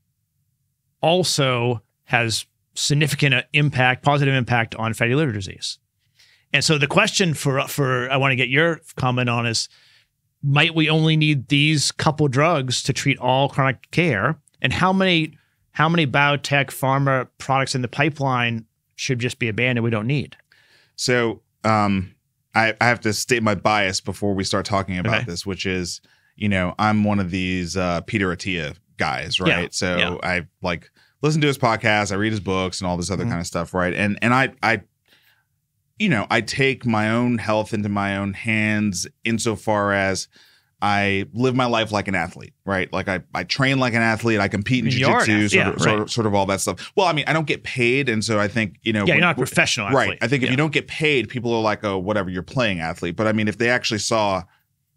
also has significant uh, impact, positive impact on fatty liver disease. And so the question for for I want to get your comment on is might we only need these couple drugs to treat all chronic care and how many how many biotech pharma products in the pipeline should just be abandoned we don't need. So um, I, I have to state my bias before we start talking about Okay. this, which is, you know, I'm one of these uh, Peter Attia guys, right? Yeah, So yeah. I like listen to his podcast, I read his books and all this other Mhm. kind of stuff, right? And and I I you know, I take my own health into my own hands insofar as I live my life like an athlete, right? Like I, I train like an athlete. I compete in You are an jiu-jitsu, sort, yeah, of, sort, of, sort of all that stuff. Well, I mean, I don't get paid. And so I think, you know, Yeah, when- you're not a professional athlete. Right. I think if Yeah. you don't get paid, people are like, oh, whatever, you're playing athlete. But I mean, if they actually saw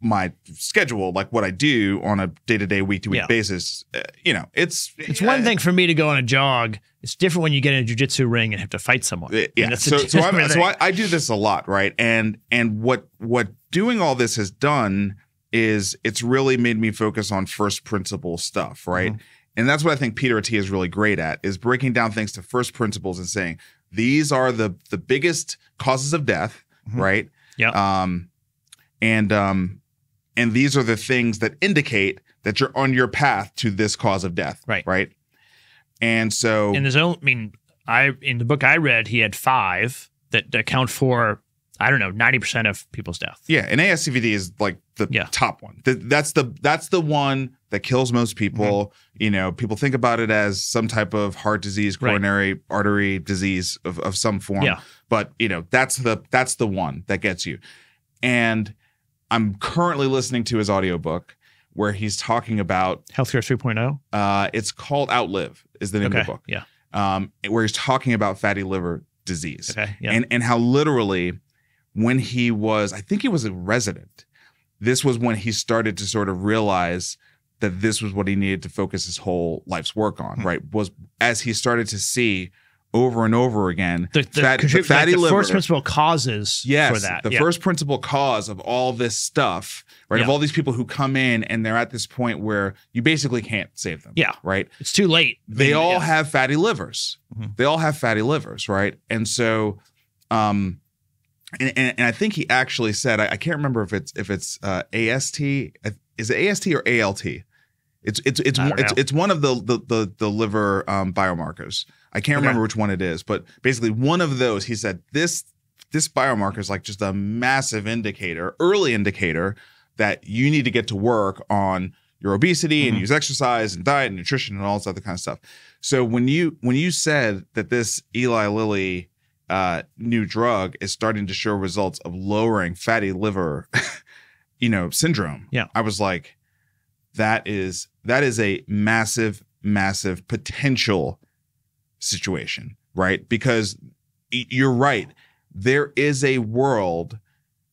my schedule, like what I do on a day to day, week to week Yeah. basis, uh, you know, it's It's one thing for me to go on a jog. It's different when you get in a jiu-jitsu ring and have to fight someone. Uh, I mean, yeah. So, so, so. I, I do this a lot, right? And and what what doing all this has done is it's really made me focus on first principle stuff, right? Mm-hmm. And that's what I think Peter Attia is really great at is breaking down things to first principles and saying these are the the biggest causes of death, Mhm. right? Yeah. Um, and um, and these are the things that indicate that you're on your path to this cause of death, Right. Right. And so And there's only, I mean, I in the book I read, he had five that account for, I don't know, ninety percent of people's death. Yeah, and ASCVD is like the Yeah. top one. Th- that's the that's the one that kills most people. You know, people think about it as some type of heart disease, Mm-hmm. Right. coronary artery disease of, of some form. Yeah. But you know, that's the that's the one that gets you. And I'm currently listening to his audiobook where he's talking about Healthcare 3.0. uh it's called Outlive is the name Okay. of the book. Yeah. Um where he's talking about fatty liver disease Okay. Yeah. and and how literally when he was i think he was a resident this was when he started to sort of realize that this was what he needed to focus his whole life's work on Hmm. right was as he started to see over and over again. The, the, Fat- the fatty like the liver. first principle causes Yes, for that. the yeah. first principal cause of all this stuff, right? Of all these people who come in and they're at this point where you basically can't save them. Yeah. Right. it's too late. I They mean, all yeah. have fatty livers. Mhm. They all have fatty livers, right? And so, um, and, and, and I think he actually said, I, I can't remember if it's if it's uh, AST, is it AST or ALT? It's it's it's one- it's, it's one of the the the, the liver um, biomarkers. I can't Okay. remember which one it is, but basically one of those. He said this this biomarker is like just a massive indicator, early indicator that you need to get to work on your obesity and Mhm. use exercise and diet and nutrition and all this other kind of stuff. So when you when you said that this Eli Lilly uh, new drug is starting to show results of lowering fatty liver, you know, syndrome, Yeah. I was like, that is that is a massive, massive potential situation, right? Because you're right, there is a world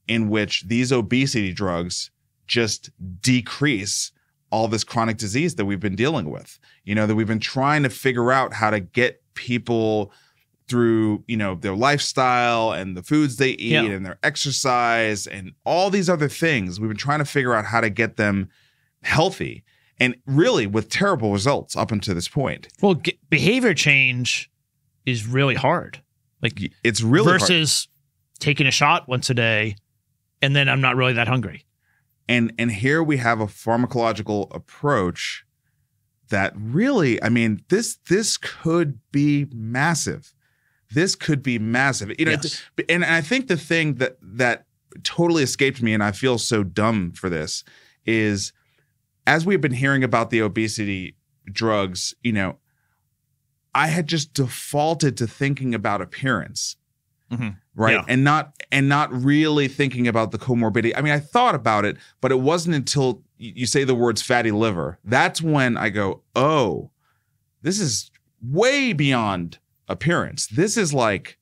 in which these obesity drugs just decrease all this chronic disease that we've been dealing with. You know, that we've been trying to figure out how to get people through, you know, their lifestyle and the foods they eat Yeah. and their exercise and all these other things. We've been trying to figure out how to get them healthy and really with terrible results up until this point. well, g- behavior change is really hard. Like It's really hard. versus taking a shot once a day, and then I'm not really that hungry. and and here we have a pharmacological approach that really i mean this this could be massive this could be massive you know Yes. and i think the thing that that totally escaped me and i feel so dumb for this is as we've been hearing about the obesity drugs you know i had just defaulted to thinking about appearance Mhm. right Yeah. and not and not really thinking about the comorbidity i mean i thought about it but it wasn't until you say the words fatty liver that's when i go oh this is way beyond appearance this is like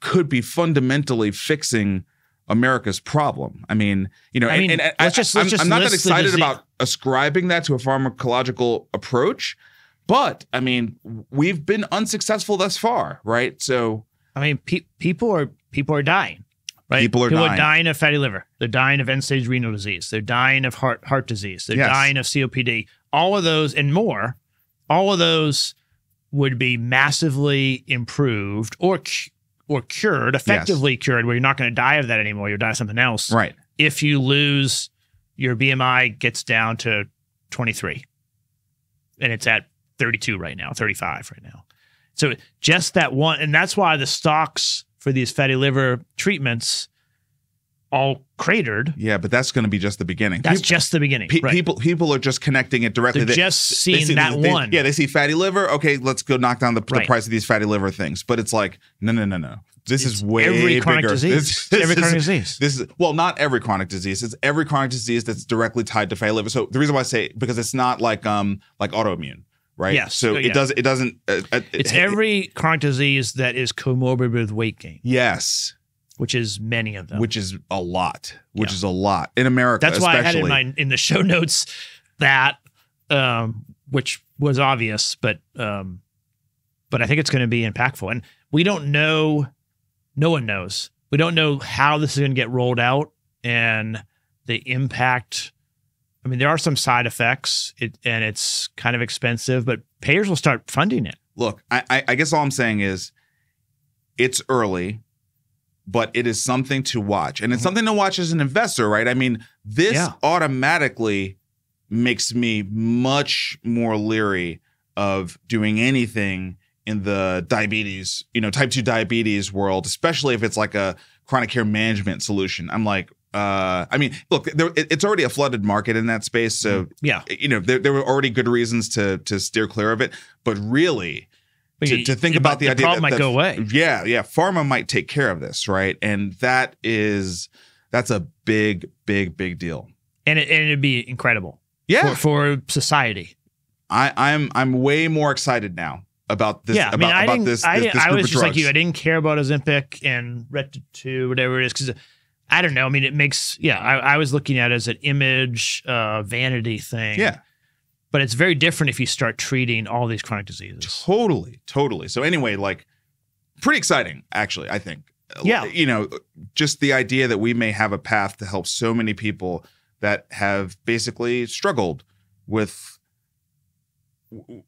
could be fundamentally fixing america's problem i mean you know I mean, and, and let's I, just, let's I'm, just I'm not that excited about ascribing that to a pharmacological approach but i mean we've been unsuccessful thus far right so I mean, pe- people are people are dying. Right? People are dying. dying of fatty liver. They're dying of end-stage renal disease. They're dying of heart heart disease. They're Yes. dying of COPD. All of those and more. All of those would be massively improved or or cured, effectively cured, where you're not going to die of that anymore. You'll die of something else. right If you lose your BMI gets down to 23, and it's at 32 right now, 35 right now. So just that one, and that's why the stocks for these fatty liver treatments all cratered. Yeah, but that's going to be just the beginning. That's Peop- just the beginning. pe- right. People people are just connecting it directly. They're They- just they seeing see that they- one. Yeah, they see fatty liver. Okay, let's go knock down the, the price of these fatty liver things. But it's like no, no, no, no. This It's is way every chronic bigger. disease. This, this every is, chronic disease. This is well, not every chronic disease. It's every chronic disease that's directly tied to fatty liver. So the reason why I say it, because it's not like um like autoimmune, right? Yes. So Yeah. it does it doesn't. Uh, uh, It's it- every chronic disease that is comorbid with weight gain, yes, which is many of them. which is a lot. Which Yeah. is a lot in America. That's why I had in especially. my in the show notes that, um, which was obvious, but um, but I think it's going to be impactful, and we don't know. No one knows. We don't know how this is going to get rolled out and the impact. I mean, there are some side effects, it, and it's kind of expensive, but payers will start funding it. look, I, I, I guess all I'm saying is it's early, but it is something to watch. And it's something to watch as an investor, right? I mean, this Yeah. automatically makes me much more leery of doing anything in the diabetes, you know, type 2 diabetes world, especially if it's like a chronic care management solution. I'm like, uh, I mean, look, there, it- it's already a flooded market in that space, so Yeah, you know there, there were already good reasons to to steer clear of it but really to, to think about the, the idea problem that, might that- go away. yeah yeah pharma might take care of this right and that is that's a big big big deal and it, and it'd be incredible yeah for, for society. I, i'm i'm way more excited now about this yeah, I about, I about this, I, this, I was just like you. I didn't care about Ozempic and Ret two, whatever it is, because I don't know. I mean, it makes yeah. I, I was looking at it as an image uh, vanity thing. yeah but it's very different if you start treating all these chronic diseases. Totally, totally. So anyway, like pretty exciting, actually, I think. Yeah. You know, just the idea that we may have a path to help so many people that have basically struggled with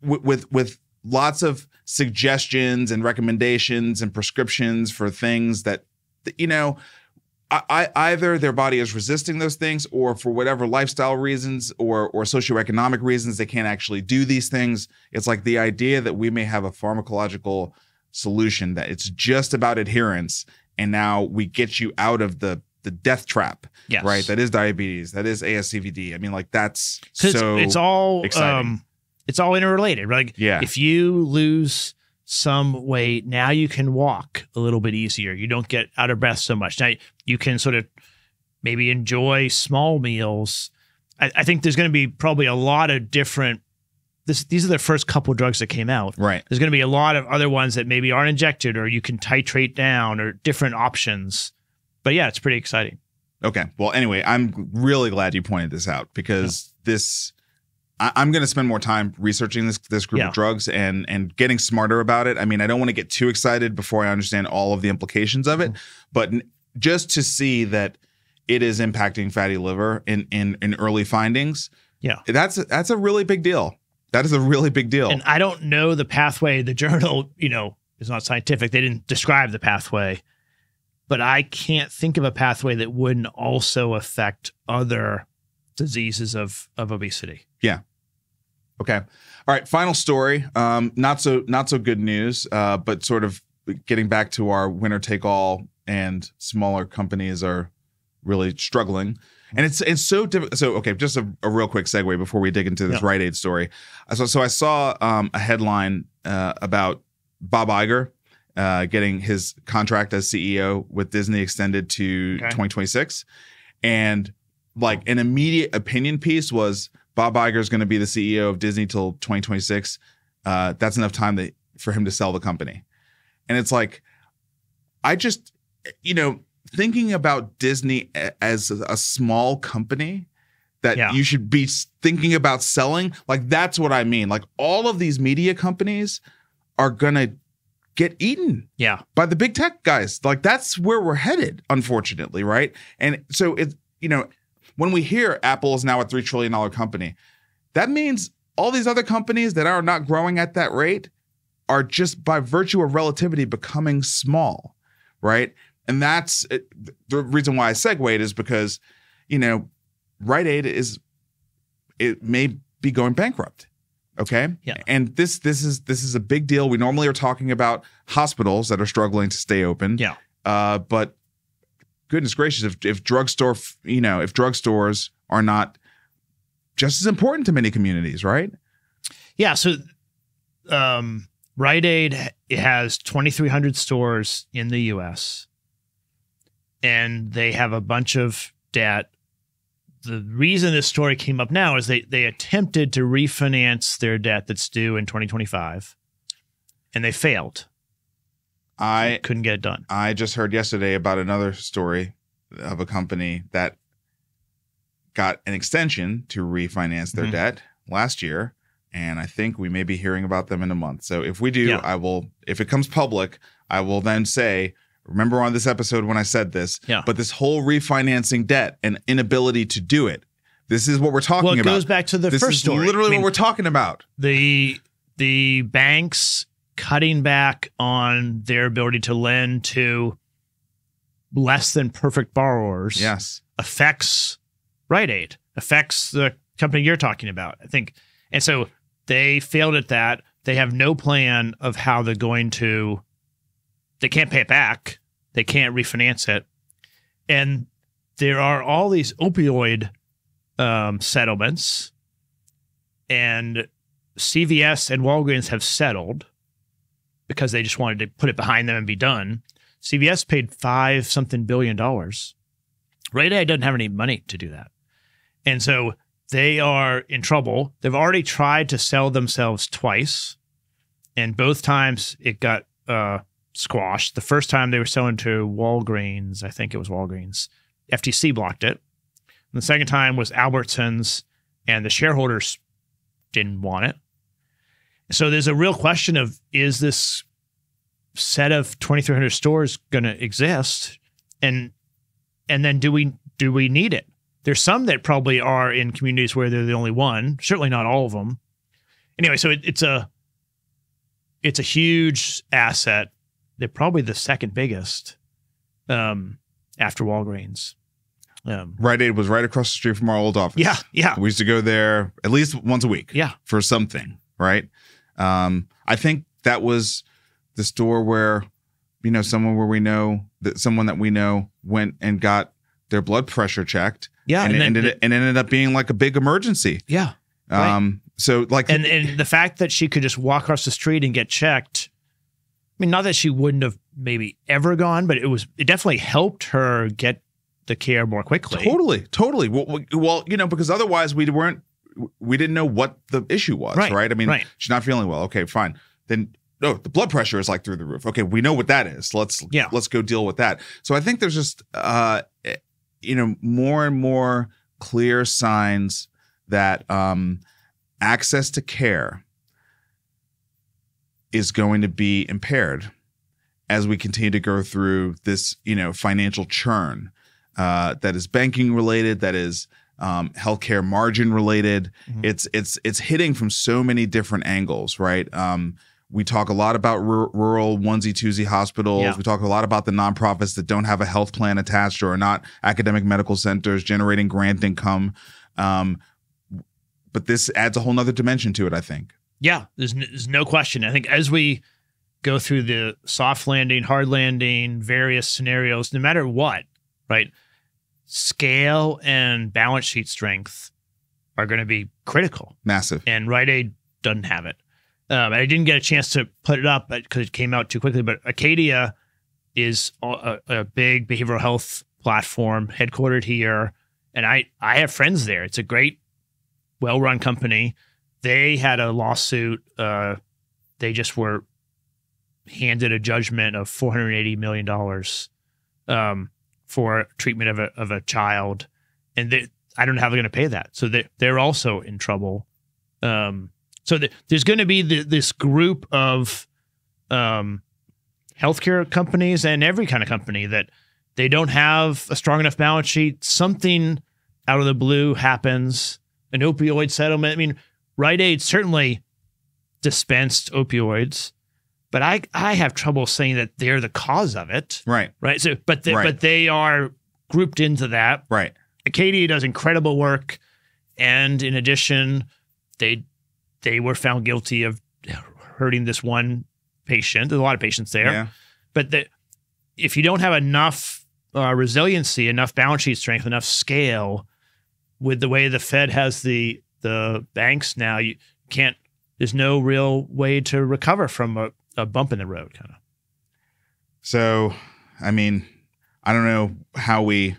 with with, lots of suggestions and recommendations and prescriptions for things that you know I, either their body is resisting those things or for whatever lifestyle reasons or or socioeconomic reasons they can't actually do these things it's like the idea that we may have a pharmacological solution that it's just about adherence and now we get you out of the the death trap Yes. right that is diabetes that is ascvd i mean like that's so it's all exciting. um, it's all interrelated. Like Yeah. if you lose some weight, now you can walk a little bit easier. You don't get out of breath so much. Now you can sort of maybe enjoy small meals. I, I think there's going to be probably a lot of different. This, these are the first couple drugs that came out. right There's going to be a lot of other ones that maybe aren't injected, or you can titrate down, or different options. But yeah, it's pretty exciting. Okay. Well, anyway, I'm really glad you pointed this out because this I, I'm going to spend more time researching this this group Yeah. of drugs and and getting smarter about it. I mean, I don't want to get too excited before I understand all of the implications of Mm-hmm. it, but n- just to see that it is impacting fatty liver in in in early findings, Yeah. that's that's a really big deal. That is a really big deal. And I don't know the pathway. The journal, you know, is not scientific. They didn't describe the pathway, but I can't think of a pathway that wouldn't also affect other diseases of of obesity. Yeah. Okay. All right. Final story. Um, not so not so good news, uh, but sort of getting back to our winner take all and smaller companies are really struggling. And it's it's so difficult. So okay, just a, a real quick segue before we dig into this Yeah. Rite Aid story. So so I saw um, a headline uh, about Bob Iger uh, getting his contract as CEO with Disney extended to Okay. 2026, and like an immediate opinion piece was Bob Iger is going to be the CEO of Disney till 2026. Uh, that's enough time that, for him to sell the company. And it's like, I just, you know, thinking about Disney as a, small company that Yeah. you should be thinking about selling, like that's what I mean. Like all of these media companies are going to get eaten Yeah, by the big tech guys. Like that's where we're headed, unfortunately, right? And so it, you know, when we hear Apple is now a three trillion dollar company, that means all these other companies that are not growing at that rate are just by virtue of relativity becoming small, right? And that's it, the reason why I segued is because, you know, Rite Aid is it may be going bankrupt. Okay. Yeah. And this this is this is a big deal. We normally are talking about hospitals that are struggling to stay open. Yeah. Uh, but goodness gracious, if if drugstore, you know, if drugstores are not just as important to many communities, right? yeah. So, um, Rite Aid has 2,300 stores in the U.S. and they have a bunch of debt. The reason this story came up now is they they attempted to refinance their debt that's due in 2025, and they failed. I couldn't get it done. I just heard yesterday about another story of a company that got an extension to refinance their Mhm. debt last year. And I think we may be hearing about them in a month. So if we do, Yeah. I will, if it comes public, I will then say, remember on this episode when I said this, Yeah. but this whole refinancing debt and inability to do it, this is what we're talking Well, it about. goes back to the this first story. literally I mean, what we're talking about. the the banks cutting back on their ability to lend to less than perfect borrowers Yes. affects Rite Aid, affects the company you're talking about. I think, and so they failed at that. They have no plan of how they're going to. They can't pay it back. They can't refinance it, and there are all these opioid um, settlements, and CVS and Walgreens have settled because they just wanted to put it behind them and be done. CVS paid five something billion dollars. Rite Aid doesn't have any money to do that. And so they are in trouble. They've already tried to sell themselves twice, and both times it got uh, squashed. The first time they were selling to Walgreens, I think it was Walgreens, FTC blocked it. And the second time was Albertsons, and the shareholders didn't want it. So there's a real question of is this set of 2300 stores going to exist and and then do we do we need it? There's some that probably are in communities where they're the only one, certainly not all of them. Anyway, so it, it's a it's a huge asset. They're probably the second biggest um, after Walgreens. Um, Rite Aid was right across the street from our old office. yeah, yeah, We used to go there at least once a week yeah. for something, right? Um, I think that was the store where, you know, someone where we know that someone that we know went and got their blood pressure checked, Yeah, and, and it ended and ended up being like a big emergency. Yeah. Right. Um, so like, And and the fact that she could just walk across the street and get checked. I mean, not that she wouldn't have maybe ever gone, but it was it definitely helped her get the care more quickly. Totally, totally. Well, well- you know, because otherwise we weren't, we didn't know what the issue was, right? Right, I mean, right. she's not feeling well. Okay, fine. Then no, the blood pressure is like through the roof. Okay, we know what that is. Let's Yeah. let's go deal with that. So I think there's just, uh, eh, you know, more and more clear signs that um, access to care is going to be impaired as we continue to go through this, you know, financial churn uh, that is banking related, that is um, healthcare margin related. Mhm. It's it's it's hitting from so many different angles, right? Um, we talk a lot about ru- rural onesie twosie hospitals. Yeah. We talk a lot about the nonprofits that don't have a health plan attached or are not academic medical centers generating grant income. Um, but this adds a whole nother dimension to it, I think. Yeah, there's n- there's no question. I think as we go through the soft landing, hard landing, various scenarios, no matter what, right? Scale and balance sheet strength are going to be critical. Massive. and Rite Aid doesn't have it. Um, I didn't get a chance to put it up because it came out too quickly. But Acadia is a, a big behavioral health platform headquartered here, and I I have friends there. It's a great, well run company. They had a lawsuit. Uh, they just were handed a judgment of four hundred eighty million dollars um, for treatment of a of a child, and they, I don't know how they're going to pay that. So they they're also in trouble. Um, so th- there's going to be this group of um, healthcare companies and every kind of company that they don't have a strong enough balance sheet. Something out of the blue happens. An opioid settlement. I mean, Rite Aid certainly dispensed opioids, but I I have trouble saying that they're the cause of it. Right. Right. So, but they, Right. but they are grouped into that. Right. Acadia does incredible work, and in addition, they they were found guilty of hurting this one patient. There's a lot of patients there, Yeah. but the, if you don't have enough uh, resiliency, enough balance sheet strength, enough scale, with the way the Fed has the the banks now, you can't. There's no real way to recover from a, a bump in the road, kind of. So, I mean, I don't know how we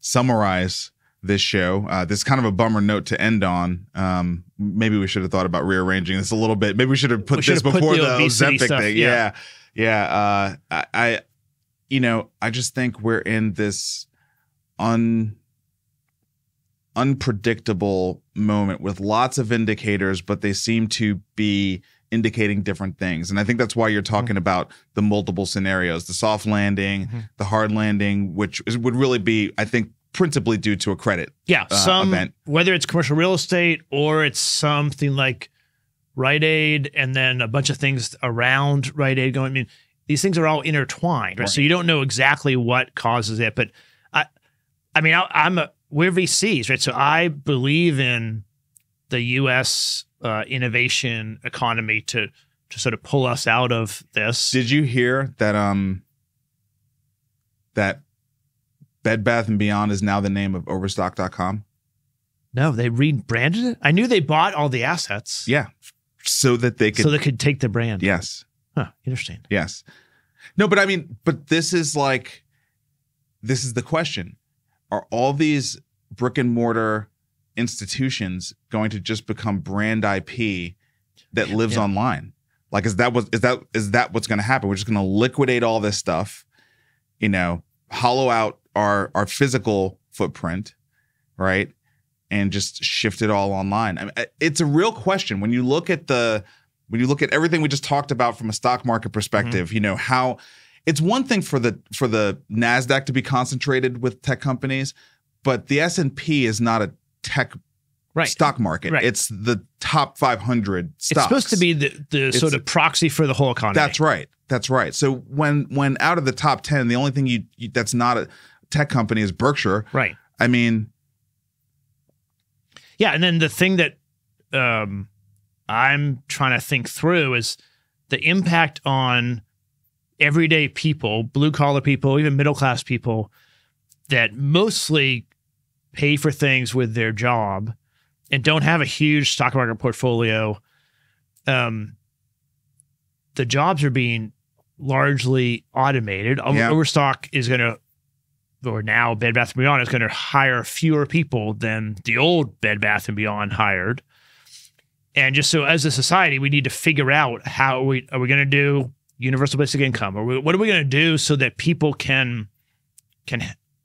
summarize this show. Uh, this is kind of a bummer note to end on. Um, maybe we should have thought about rearranging this a little bit. Maybe we should have put should this have put before the the, Ozempic thing. yeah. Yeah, yeah. Uh, I, I, you know, I just think we're in this un unpredictable moment with lots of indicators, but they seem to be indicating different things. And I think that's why you're talking about the multiple scenarios, the soft landing, Mhm. the hard landing, which is, would really be, I think, principally due to a credit. Yeah, uh, some event. whether it's commercial real estate or it's something like Rite Aid, and then a bunch of things around Rite Aid going. I mean, these things are all intertwined, right? So you don't know exactly what causes it, but I, I mean, I, I'm a we're VCs, right? So I believe in the U.S. Uh, innovation economy to to sort of pull us out of this. Did you hear that um that Bed Bath and Beyond is now the name of overstock.com? no, they rebranded it. I knew they bought all the assets, Yeah. So that they could so they could take the brand. Yes. huh, interesting. Yes. No, but I mean, but this is like, this is the question: Are all these brick and mortar institutions going to just become brand IP that lives Yeah. online? Like, is that what is that is that what's going to happen? We're just going to liquidate all this stuff, you know, hollow out our our physical footprint, right? and just shift it all online. I mean, it's a real question when you look at the when you look at everything we just talked about from a stock market mm-hmm. perspective. You know how it's one thing for the for the Nasdaq to be concentrated with tech companies, but the S and P is not a tech Right. stock market. Right. It's the top 500 stocks. It's supposed to be the, the sort of proxy for the whole economy. That's right. That's right. So when when out of the top 10, the only thing you, you that's not a tech company is Berkshire. right. I mean, Yeah, and then the thing that um, I'm trying to think through is the impact on everyday people, blue collar people, even middle class people that mostly pay for things with their job and don't have a huge stock market portfolio. Um, the jobs are being largely automated. Yeah. Overstock is going to or now Bed Bath and Beyond is going to hire fewer people than the old Bed Bath and Beyond hired. And just so as a society, we need to figure out how we are we going to do universal basic income, or what are we going to do so that people can can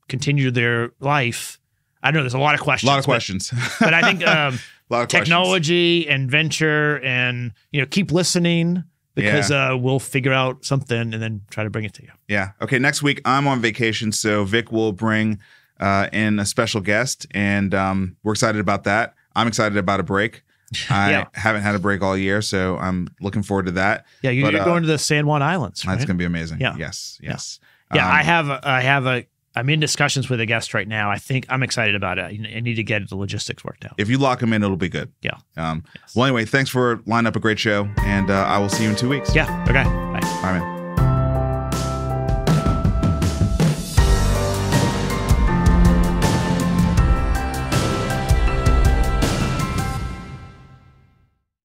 continue their life? I don't know. There's a lot of questions. a lot of but- questions. but, I think um, of questions. technology and venture and you know keep listening because uh, we'll figure out something and then try to bring it to you. Yeah. Okay. Next week I'm on vacation, so Vic will bring uh, in a special guest, and um, we're excited about that. I'm excited about a break. I Yeah. haven't had a break all year, so I'm looking forward to that. Yeah, you're But, uh, going to the San Juan Islands, right? That's going to be amazing. Yeah. Yes. Yes. Yeah, Um, I have. A, I have a. I'm in discussions with a guest right now. I think I'm excited about it. I I need to get the logistics worked out. If you lock them in, it'll be good. Yeah. Um, Yes. Well, anyway, thanks for lining up a great show, and uh, I will see you in two weeks. Yeah. Okay. Bye. Bye, man.